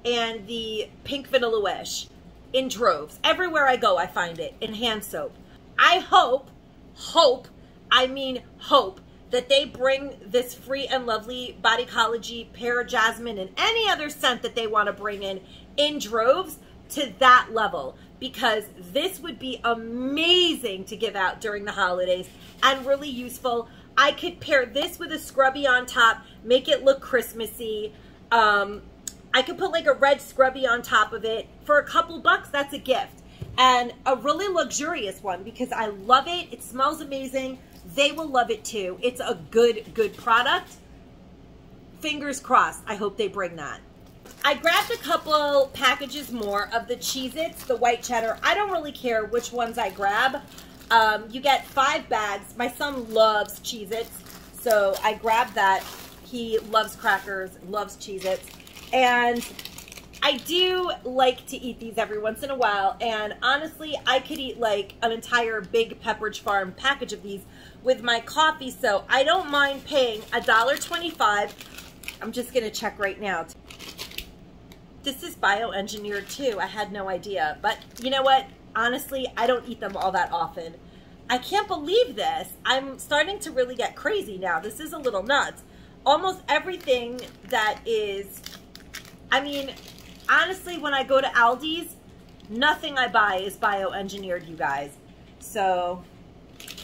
S1: and the pink vanilla wish in droves. Everywhere I go, I find it in hand soap. I hope, hope, I mean hope, that they bring this free and lovely Bodycology, Pear Jasmine, and any other scent that they want to bring in in droves to that level because this would be amazing to give out during the holidays and really useful. I could pair this with a scrubby on top, make it look Christmassy. Um, I could put like a red scrubby on top of it. For a couple bucks, that's a gift. And a really luxurious one because I love it. It smells amazing. They will love it too. It's a good, good product. Fingers crossed. I hope they bring that. I grabbed a couple packages more of the Cheez-Its, the white cheddar. I don't really care which ones I grab. Um, you get five bags. My son loves Cheez Its, so I grabbed that. He loves crackers, loves Cheez Its. And I do like to eat these every once in a while. And honestly, I could eat like an entire big Pepperidge Farm package of these with my coffee. So I don't mind paying $1.25. I'm just to check right now. This is bioengineered too. I had no idea. But you know what? Honestly, I don't eat them all that often. I can't believe this. I'm starting to really get crazy now. This is a little nuts. Almost everything that is, I mean, honestly, when I go to Aldi's, nothing I buy is bioengineered, you guys. So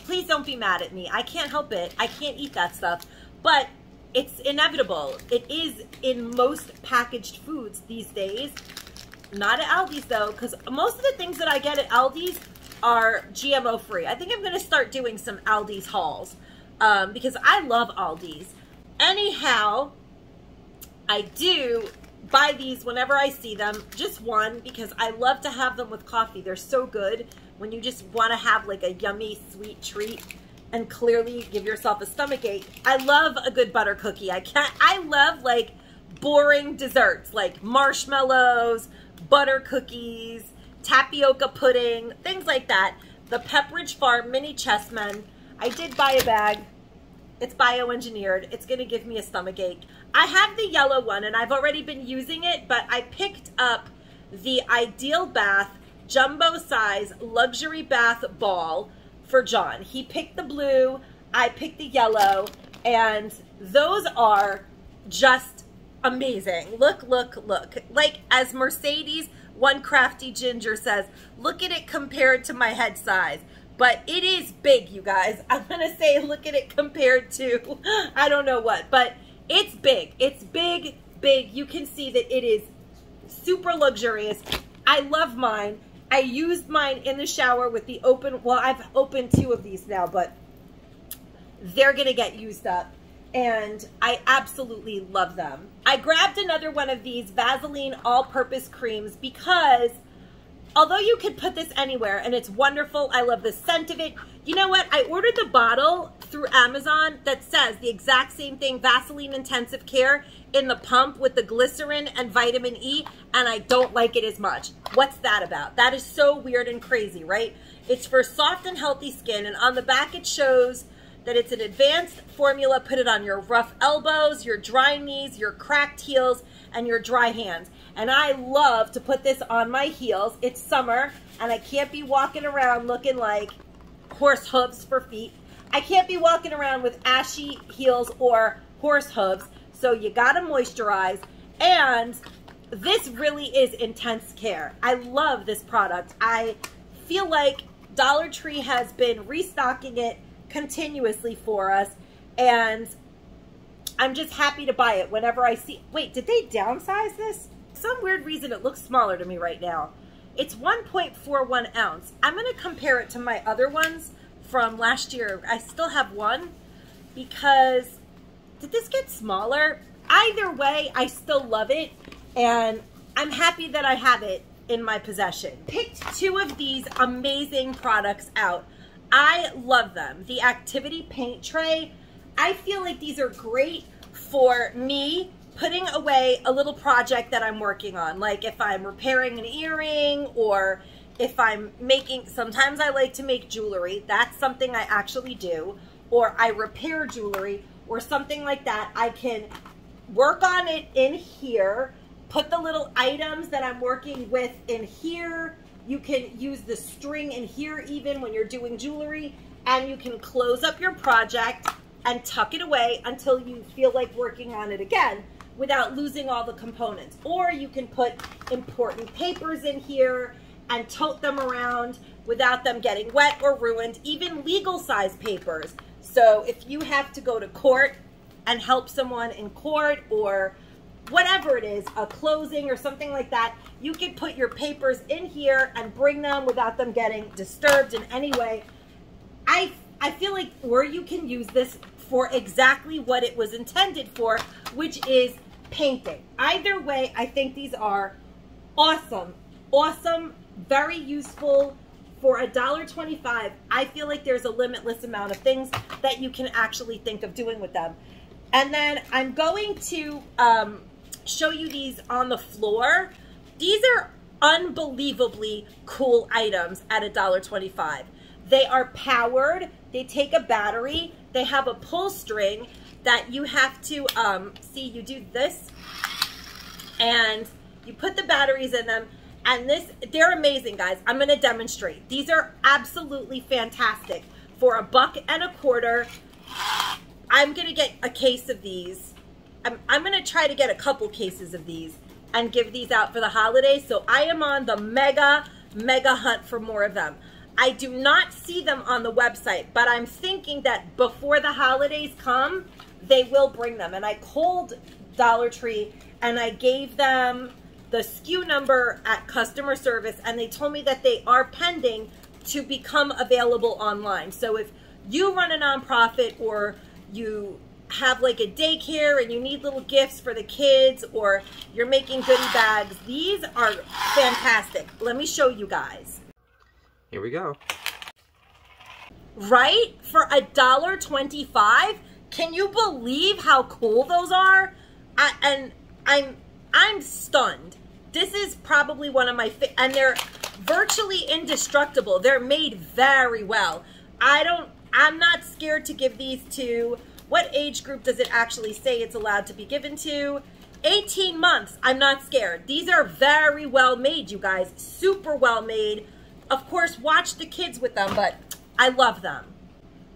S1: please don't be mad at me. I can't help it. I can't eat that stuff. But it's inevitable. It is in most packaged foods these days. Not at Aldi's though, because most of the things that I get at Aldi's are GMO free. I think I'm going to start doing some Aldi's hauls um, because I love Aldi's. Anyhow, I do buy these whenever I see them, just one because I love to have them with coffee. They're so good when you just want to have like a yummy sweet treat and clearly give yourself a stomach ache. I love a good butter cookie. I can't I love like boring desserts like marshmallows, butter cookies, tapioca pudding, things like that. The Pepperidge Farm mini chessmen. I did buy a bag. It's bioengineered. It's to give me a stomach ache. I have the yellow one and I've already been using it, but I picked up the Ideal Bath jumbo size luxury bath ball for John. He picked the blue, I picked the yellow, and those are just amazing. Look, look, look. Like as Mercedes, one crafty ginger says, look at it compared to my head size. But it is big, you guys. I'm going to say look at it compared to, I don't know what, but it's big. It's big, big. You can see that it is super luxurious. I love mine. I used mine in the shower with the open, well, I've opened two of these now, but they're going to get used up. And I absolutely love them. I grabbed another one of these Vaseline all-purpose creams because although you could put this anywhere and it's wonderful, I love the scent of it. You know what? I ordered the bottle through Amazon that says the exact same thing, Vaseline Intensive Care in the pump with the glycerin and vitamin E, and I don't like it as much. What's that about? That is so weird and crazy, right? It's for soft and healthy skin, and on the back it shows that it's an advanced formula. Put it on your rough elbows, your dry knees, your cracked heels, and your dry hands. And I love to put this on my heels. It's summer, and I can't be walking around looking like horse hooves for feet. I can't be walking around with ashy heels or horse hooves. So you got to moisturize. And this really is intense care. I love this product. I feel like Dollar Tree has been restocking it continuously for us. And I'm just happy to buy it whenever I see. Wait, did they downsize this? Some weird reason it looks smaller to me right now. It's 1.41 ounce. I'm going to compare it to my other ones from last year. I still have one because did this get smaller? Either way, I still love it and I'm happy that I have it in my possession. Picked two of these amazing products out. I love them. The activity paint tray, I feel like these are great for me putting away a little project that I'm working on. Like if I'm repairing an earring or if I'm making, sometimes I like to make jewelry. That's something I actually do. Or I repair jewelry or something like that. I can work on it in here, put the little items that I'm working with in here. You can use the string in here even when you're doing jewelry and you can close up your project and tuck it away until you feel like working on it again without losing all the components. Or you can put important papers in here and tote them around without them getting wet or ruined, even legal size papers. So if you have to go to court and help someone in court or whatever it is, a closing or something like that, you can put your papers in here and bring them without them getting disturbed in any way. I, I feel like where you can use this for exactly what it was intended for, which is painting. Either way, I think these are awesome, awesome, very useful for $1.25, I feel like there's a limitless amount of things that you can actually think of doing with them. And then I'm going to um, show you these on the floor. These are unbelievably cool items at $1.25. They are powered, they take a battery, they have a pull string that you have to, um, see, you do this, and you put the batteries in them, and this, they're amazing, guys. I'm going to demonstrate. These are absolutely fantastic. For a buck and a quarter, I'm going to get a case of these. I'm, I'm going to try to get a couple cases of these and give these out for the holidays. So I am on the mega, mega hunt for more of them. I do not see them on the website, but I'm thinking that before the holidays come, they will bring them. And I called Dollar Tree and I gave them the SKU number at customer service and they told me that they are pending to become available online. So if you run a nonprofit or you have like a daycare and you need little gifts for the kids or you're making goodie bags, these are fantastic. Let me show you guys.
S2: Here we go.
S1: Right? For a dollar twenty-five? Can you believe how cool those are? I, and I'm I'm stunned. This is probably one of my fa- and they're virtually indestructible. They're made very well. I don't I'm not scared to give these to what age group does it actually say it's allowed to be given to? 18 months. I'm not scared. These are very well made, you guys. Super well made. Of course, watch the kids with them, but I love them.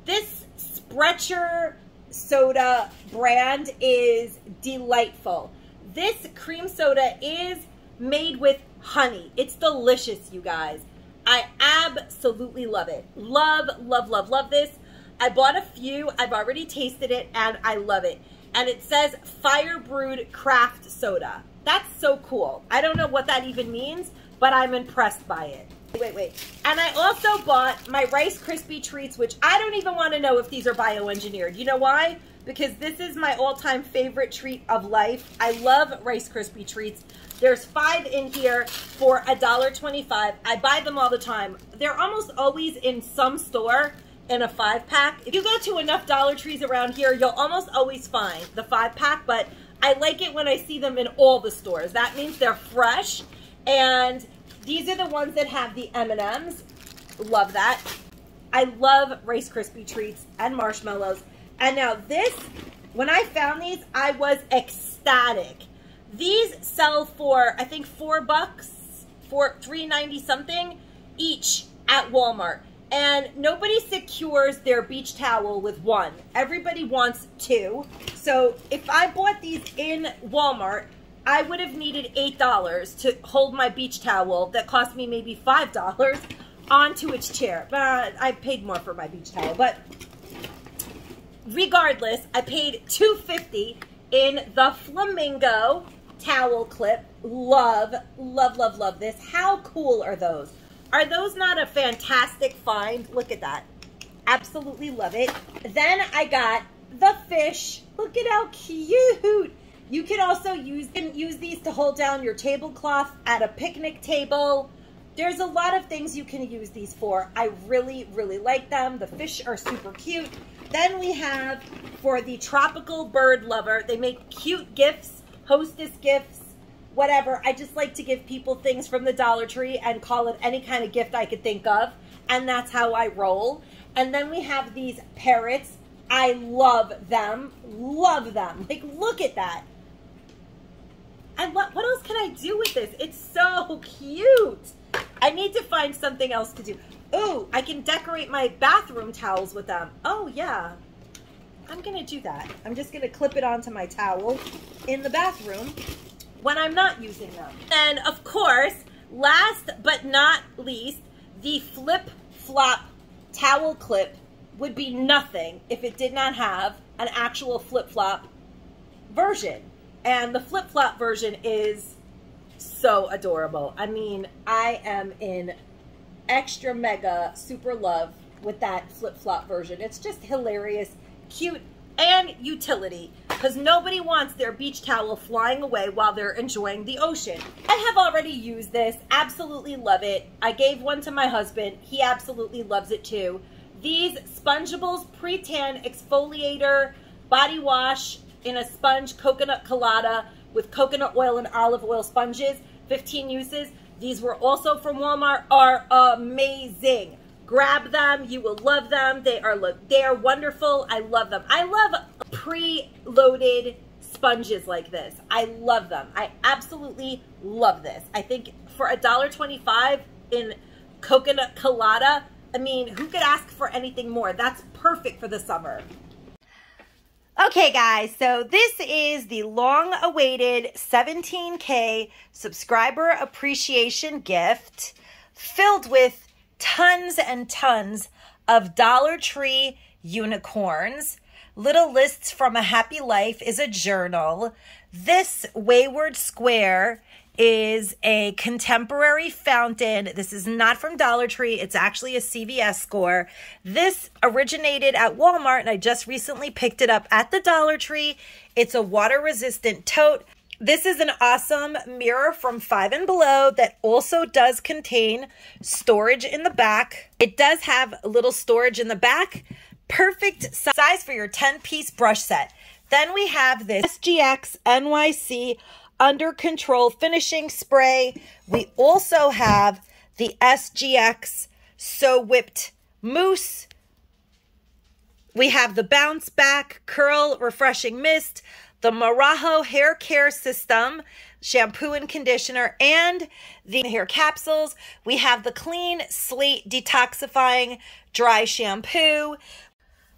S1: This Sprecher soda brand is delightful. This cream soda is made with honey. It's delicious, you guys. I absolutely love it. Love, love, love, love this. I bought a few. I've already tasted it and I love it. And it says fire brewed craft soda. That's so cool. I don't know what that even means, but I'm impressed by it. Wait, wait. And I also bought my Rice Krispie treats, which I don't even want to know if these are bioengineered. You know why? Because this is my all-time favorite treat of life. I love Rice Krispie treats. There's five in here for $1.25. I buy them all the time. They're almost always in some store in a five pack. If you go to enough Dollar Trees around here, you'll almost always find the five pack, but I like it when I see them in all the stores. That means they're fresh and these are the ones that have the M&Ms. Love that. I love Rice Krispie treats and marshmallows. And now this, when I found these, I was ecstatic. These sell for, I think, four bucks, for three ninety something each at Walmart. And nobody secures their beach towel with one. Everybody wants two. So if I bought these in Walmart, I would have needed $8 to hold my beach towel that cost me maybe $5 onto its chair. But I paid more for my beach towel. But regardless, I paid $2.50 in the Flamingo towel clip. Love, love, love, love this. How cool are those? Are those not a fantastic find? Look at that. Absolutely love it. Then I got the fish. Look at how cute. You can also use use these to hold down your tablecloth at a picnic table. There's a lot of things you can use these for. I really, really like them. The fish are super cute. Then we have for the tropical bird lover, they make cute gifts, hostess gifts, whatever. I just like to give people things from the Dollar Tree and call it any kind of gift I could think of. And that's how I roll. And then we have these parrots. I love them. Love them. Like, look at that. And what, what else can I do with this? It's so cute. I need to find something else to do. Ooh, I can decorate my bathroom towels with them. Oh, yeah. I'm to do that. I'm just to clip it onto my towel in the bathroom when I'm not using them. And, of course, last but not least, the flip-flop towel clip would be nothing if it did not have an actual flip-flop version. And the flip-flop version is so adorable. I mean, I am in extra mega super love with that flip-flop version. It's just hilarious, cute, and utility. because nobody wants their beach towel flying away while they're enjoying the ocean. I have already used this, absolutely love it. I gave one to my husband, he absolutely loves it too. These Spongeables Pre-Tan Exfoliator Body Wash in a sponge coconut colada with coconut oil and olive oil sponges, 15 uses. These were also from Walmart, are amazing. Grab them, you will love them. They are look, they are wonderful. I love them. I love pre-loaded sponges like this. I love them. I absolutely love this. I think for a dollar twenty-five in coconut colada, I mean, who could ask for anything more? That's perfect for the summer. Okay, guys, so this is the long awaited 17K subscriber appreciation gift filled with tons and tons of Dollar Tree unicorns. Little Lists from a Happy Life is a journal. This Wayward Square is a contemporary fountain. This is not from Dollar Tree. It's actually a CVS score. This originated at Walmart and I just recently picked it up at the Dollar Tree. It's a water resistant tote. This is an awesome mirror from Five and Below that also does contain storage in the back. It does have a little storage in the back. Perfect size for your 10 piece brush set. Then we have this SGX NYC under control finishing spray. We also have the SGX So Whipped Mousse. We have the Bounce Back Curl Refreshing Mist, the Marajo Hair Care System shampoo and conditioner, and the hair capsules. We have the Clean Slate Detoxifying Dry Shampoo.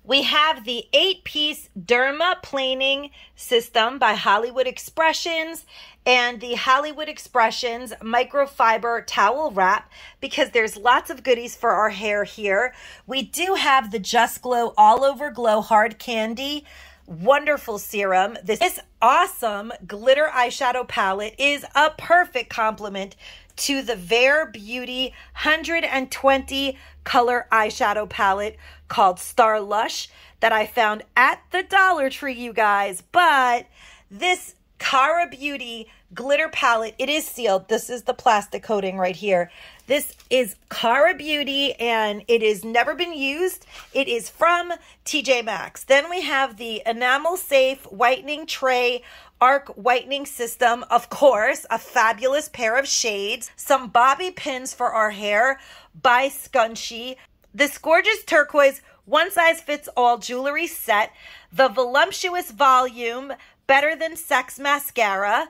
S1: We have the eight piece Derma planing system by Hollywood Expressions and the Hollywood Expressions microfiber towel wrap because there's lots of goodies for our hair here. We do have the Just Glow All Over Glow Hard Candy wonderful serum. This awesome glitter eyeshadow palette is a perfect complement to the Bare Beauty 120 color eyeshadow palette called Star Lush that I found at the Dollar Tree, you guys. But this Kara Beauty glitter palette, it is sealed. This is the plastic coating right here. This is Kara Beauty and it has never been used. It is from TJ Maxx. Then we have the enamel safe whitening tray arc whitening system, of course, a fabulous pair of shades, some bobby pins for our hair by Scunci, this gorgeous turquoise one size fits all jewelry set, the voluptuous volume better than sex mascara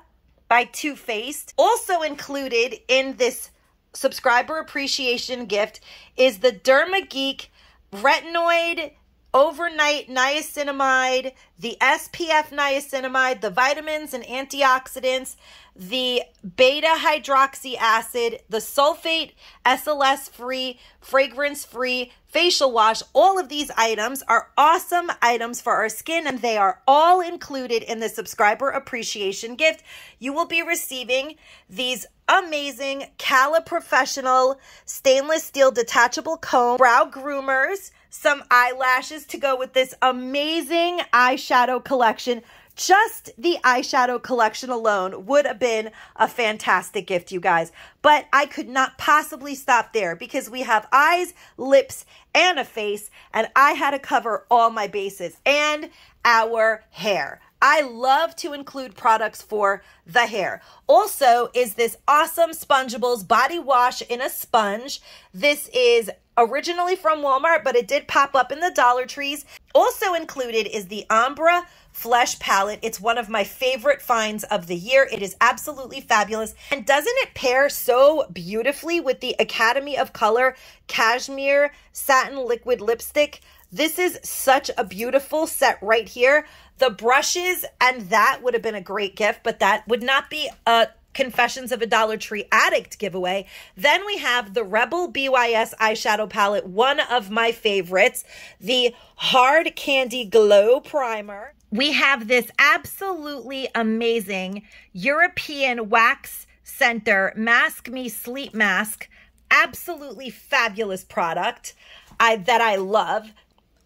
S1: by Too Faced. Also included in this subscriber appreciation gift is the Derma Geek retinoid overnight niacinamide, the SPF niacinamide, the vitamins and antioxidants, the beta hydroxy acid, the sulfate SLS free, fragrance free facial wash. All of these items are awesome items for our skin and they are all included in the subscriber appreciation gift. You will be receiving these amazing Cala Professional stainless steel detachable comb, brow groomers, some eyelashes to go with this amazing eyeshadow collection. Just the eyeshadow collection alone would have been a fantastic gift, you guys. But I could not possibly stop there because we have eyes, lips, and a face, and I had to cover all my bases and our hair. I love to include products for the hair. Also, is this awesome Spongeables body wash in a sponge. This is originally from Walmart, but it did pop up in the Dollar Trees. Also included is the Ambra Flesh Palette. It's one of my favorite finds of the year. It is absolutely fabulous. And doesn't it pair so beautifully with the Academy of Color Cashmere Satin Liquid Lipstick? This is such a beautiful set right here. The brushes and that would have been a great gift, but that would not be a Confessions of a Dollar Tree Addict giveaway. Then we have the Rebel BYS eyeshadow palette, one of my favorites, the Hard Candy Glow Primer. We have this absolutely amazing European Wax Center Mask Me Sleep Mask. Absolutely fabulous product I, that I love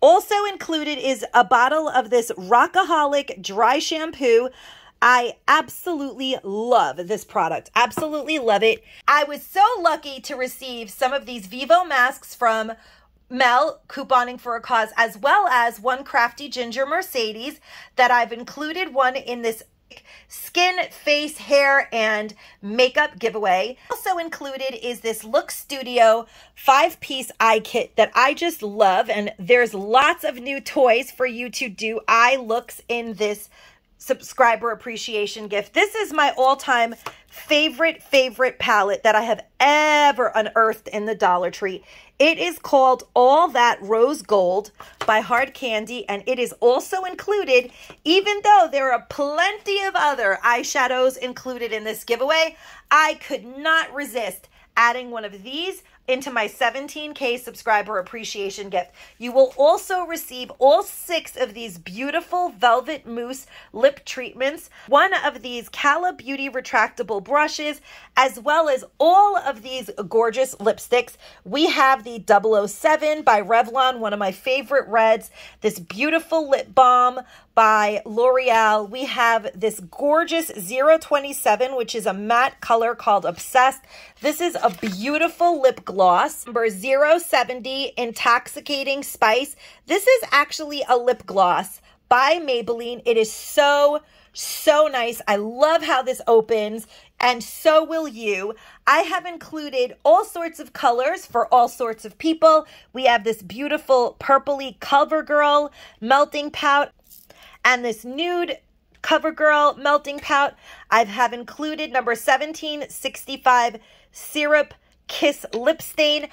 S1: Also included is a bottle of this Rockaholic dry shampoo. I absolutely love this product. Absolutely love it. I was so lucky to receive some of these Vivo masks from Mel couponing for a cause, as well as one crafty ginger Mercedes that I've included one in this skin, face, hair, and makeup giveaway. Also included is this Look Studio five piece eye kit that I just love. And there's lots of new toys for you to do eye looks in this subscriber appreciation gift. This is my all time favorite, favorite palette that I have ever unearthed in the Dollar Tree. It is called All That Rose Gold by Hard Candy, and it is also included, even though there are plenty of other eyeshadows included in this giveaway. I could not resist adding one of these into my 17K subscriber appreciation gift. You will also receive all six of these beautiful velvet mousse lip treatments, one of these Kara Beauty retractable brushes, as well as all of these gorgeous lipsticks. We have the 007 by Revlon, one of my favorite reds, this beautiful lip balm by L'Oreal. We have this gorgeous 027, which is a matte color called Obsessed. This is a beautiful lip gloss. Number 070, Intoxicating Spice. This is actually a lip gloss by Maybelline. It is so, so nice. I love how this opens and so will you. I have included all sorts of colors for all sorts of people. We have this beautiful purpley CoverGirl melting pout and this nude CoverGirl melting pout. I have included number 1765 Syrup Kiss Lip Stain.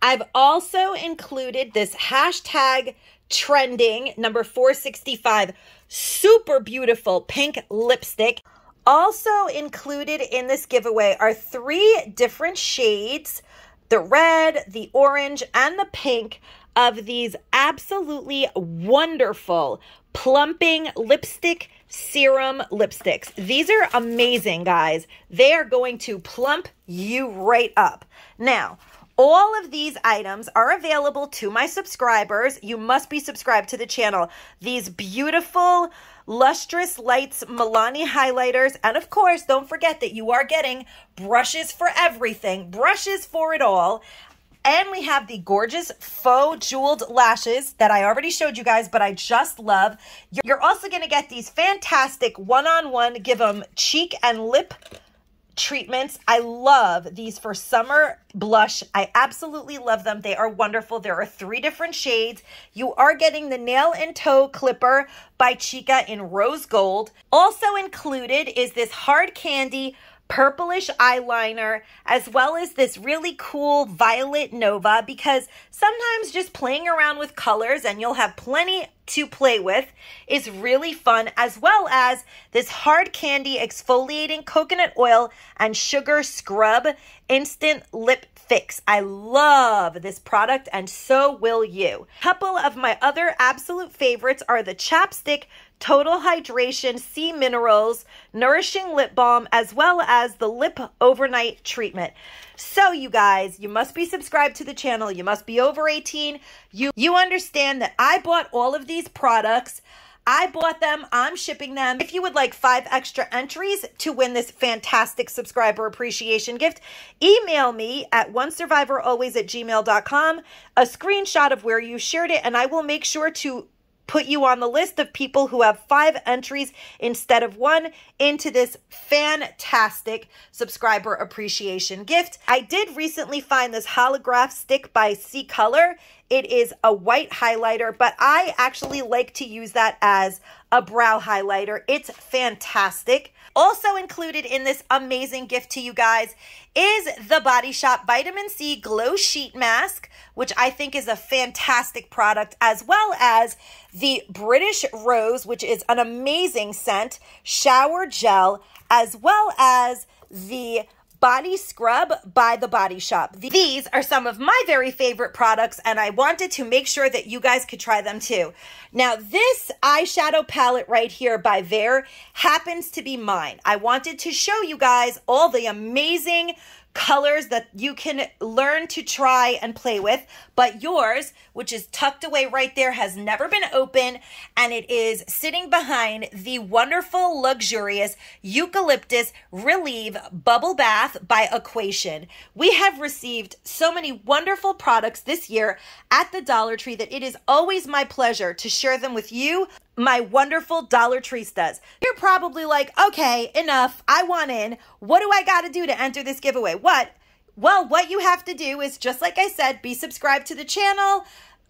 S1: I've also included this hashtag trending number 465 super beautiful pink lipstick. Also included in this giveaway are three different shades the red, the orange, and the pink of these absolutely wonderful plumping lipstick serum lipsticks. These are amazing, guys. They are going to plump you right up. Now, all of these items are available to my subscribers. You must be subscribed to the channel. These beautiful Lustrous Lights Milani highlighters. And of course, don't forget that you are getting brushes for everything, brushes for it all. And we have the gorgeous faux jeweled lashes that I already showed you guys, but I just love. You're also going to get these fantastic one-on-one give them cheek and lip treatments. I love these for summer blush. I absolutely love them. They are wonderful. There are three different shades. You are getting the nail and toe clipper by Chica in rose gold. Also included is this hard candy purplish eyeliner, as well as this really cool violet nova, because sometimes just playing around with colors and you'll have plenty to play with is really fun, as well as this hard candy exfoliating coconut oil and sugar scrub instant lip fix. I love this product and so will you. Couple of my other absolute favorites are the chapstick Total Hydration C Minerals Nourishing Lip Balm, as well as the Lip Overnight Treatment. So, you guys, you must be subscribed to the channel. You must be over 18. You, you understand that I bought all of these products. I bought them. I'm shipping them. If you would like five extra entries to win this fantastic subscriber appreciation gift, email me at one survivor always at gmail.com, a screenshot of where you shared it, and I will make sure to put you on the list of people who have five entries instead of one into this fantastic subscriber appreciation gift. I did recently find this holograph stick by C Color. It is a white highlighter, but I actually like to use that as a brow highlighter. It's fantastic. Also included in this amazing gift to you guys is the Body Shop Vitamin C Glow Sheet Mask, which I think is a fantastic product, as well as the British Rose, which is an amazing scent, shower gel, as well as the Body Scrub by The Body Shop. These are some of my very favorite products, and I wanted to make sure that you guys could try them too. Now, this eyeshadow palette right here by Vair happens to be mine. I wanted to show you guys all the amazing colors that you can learn to try and play with. But yours, which is tucked away right there, has never been open and it is sitting behind the wonderful, luxurious eucalyptus relieve bubble bath by Equation. We have received so many wonderful products this year at the Dollar Tree that it is always my pleasure to share them with you my wonderful Dollar Treestas. You're probably like, okay, enough. I want in. What do I got to do to enter this giveaway? What? Well, what you have to do is just like I said, be subscribed to the channel.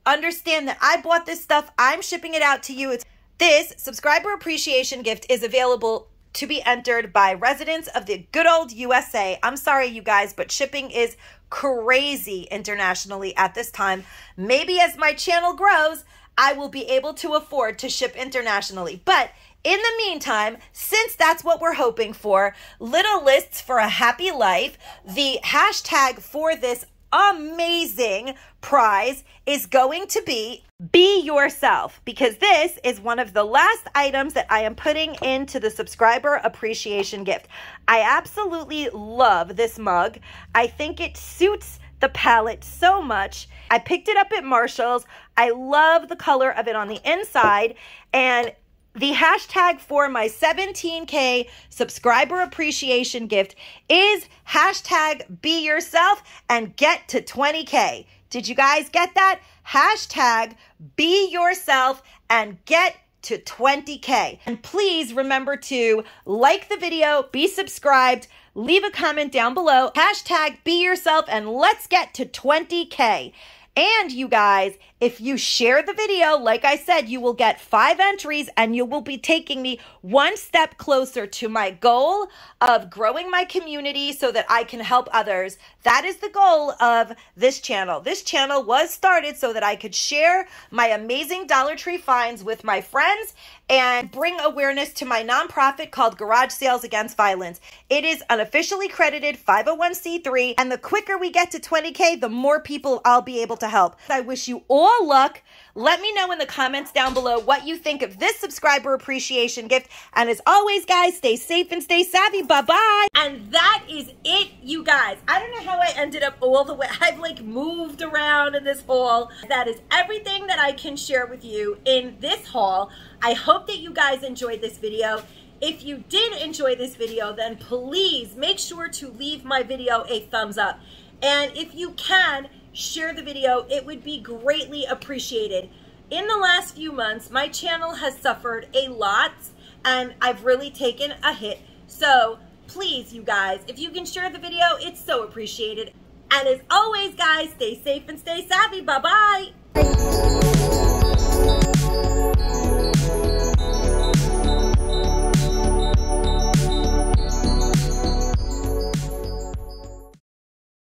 S1: Understand that I bought this stuff. I'm shipping it out to you. It's this subscriber appreciation gift is available to be entered by residents of the good old USA. I'm sorry, you guys, but shipping is crazy internationally at this time. Maybe as my channel grows, I will be able to afford to ship internationally. But in the meantime, since that's what we're hoping for, Little Lists for a Happy Life, the hashtag for this amazing prize is going to be be yourself because this is one of the last items that I am putting into the subscriber appreciation gift. I absolutely love this mug. I think it suits the palette so much. I picked it up at Marshall's. I love the color of it on the inside. And the hashtag for my 17K subscriber appreciation gift is hashtag be yourself and get to 20K. Did you guys get that? Hashtag be yourself and get to 20K. And please remember to like the video, be subscribed, leave a comment down below, hashtag be yourself, and let's get to 20K. And you guys, if you share the video, like I said, you will get five entries and you will be taking me one step closer to my goal of growing my community so that I can help others. That is the goal of this channel. This channel was started so that I could share my amazing Dollar Tree finds with my friends and bring awareness to my nonprofit called Garage Sales Against Violence. It is an officially credited 501c3, and the quicker we get to 20K, the more people I'll be able to help. I wish you all luck. Let me know in the comments down below what you think of this subscriber appreciation gift. And as always, guys, stay safe and stay savvy. Bye bye. And that is it, you guys. I don't know how I ended up all the way. I've like moved around in this haul. That is everything that I can share with you in this haul. I hope that you guys enjoyed this video. If you did enjoy this video, then please make sure to leave my video a thumbs up. And if you can, share the video. It would be greatly appreciated. In the last few months, my channel has suffered a lot and I've really taken a hit. So please, you guys, if you can share the video, it's so appreciated. And as always, guys, stay safe and stay savvy. Bye-bye.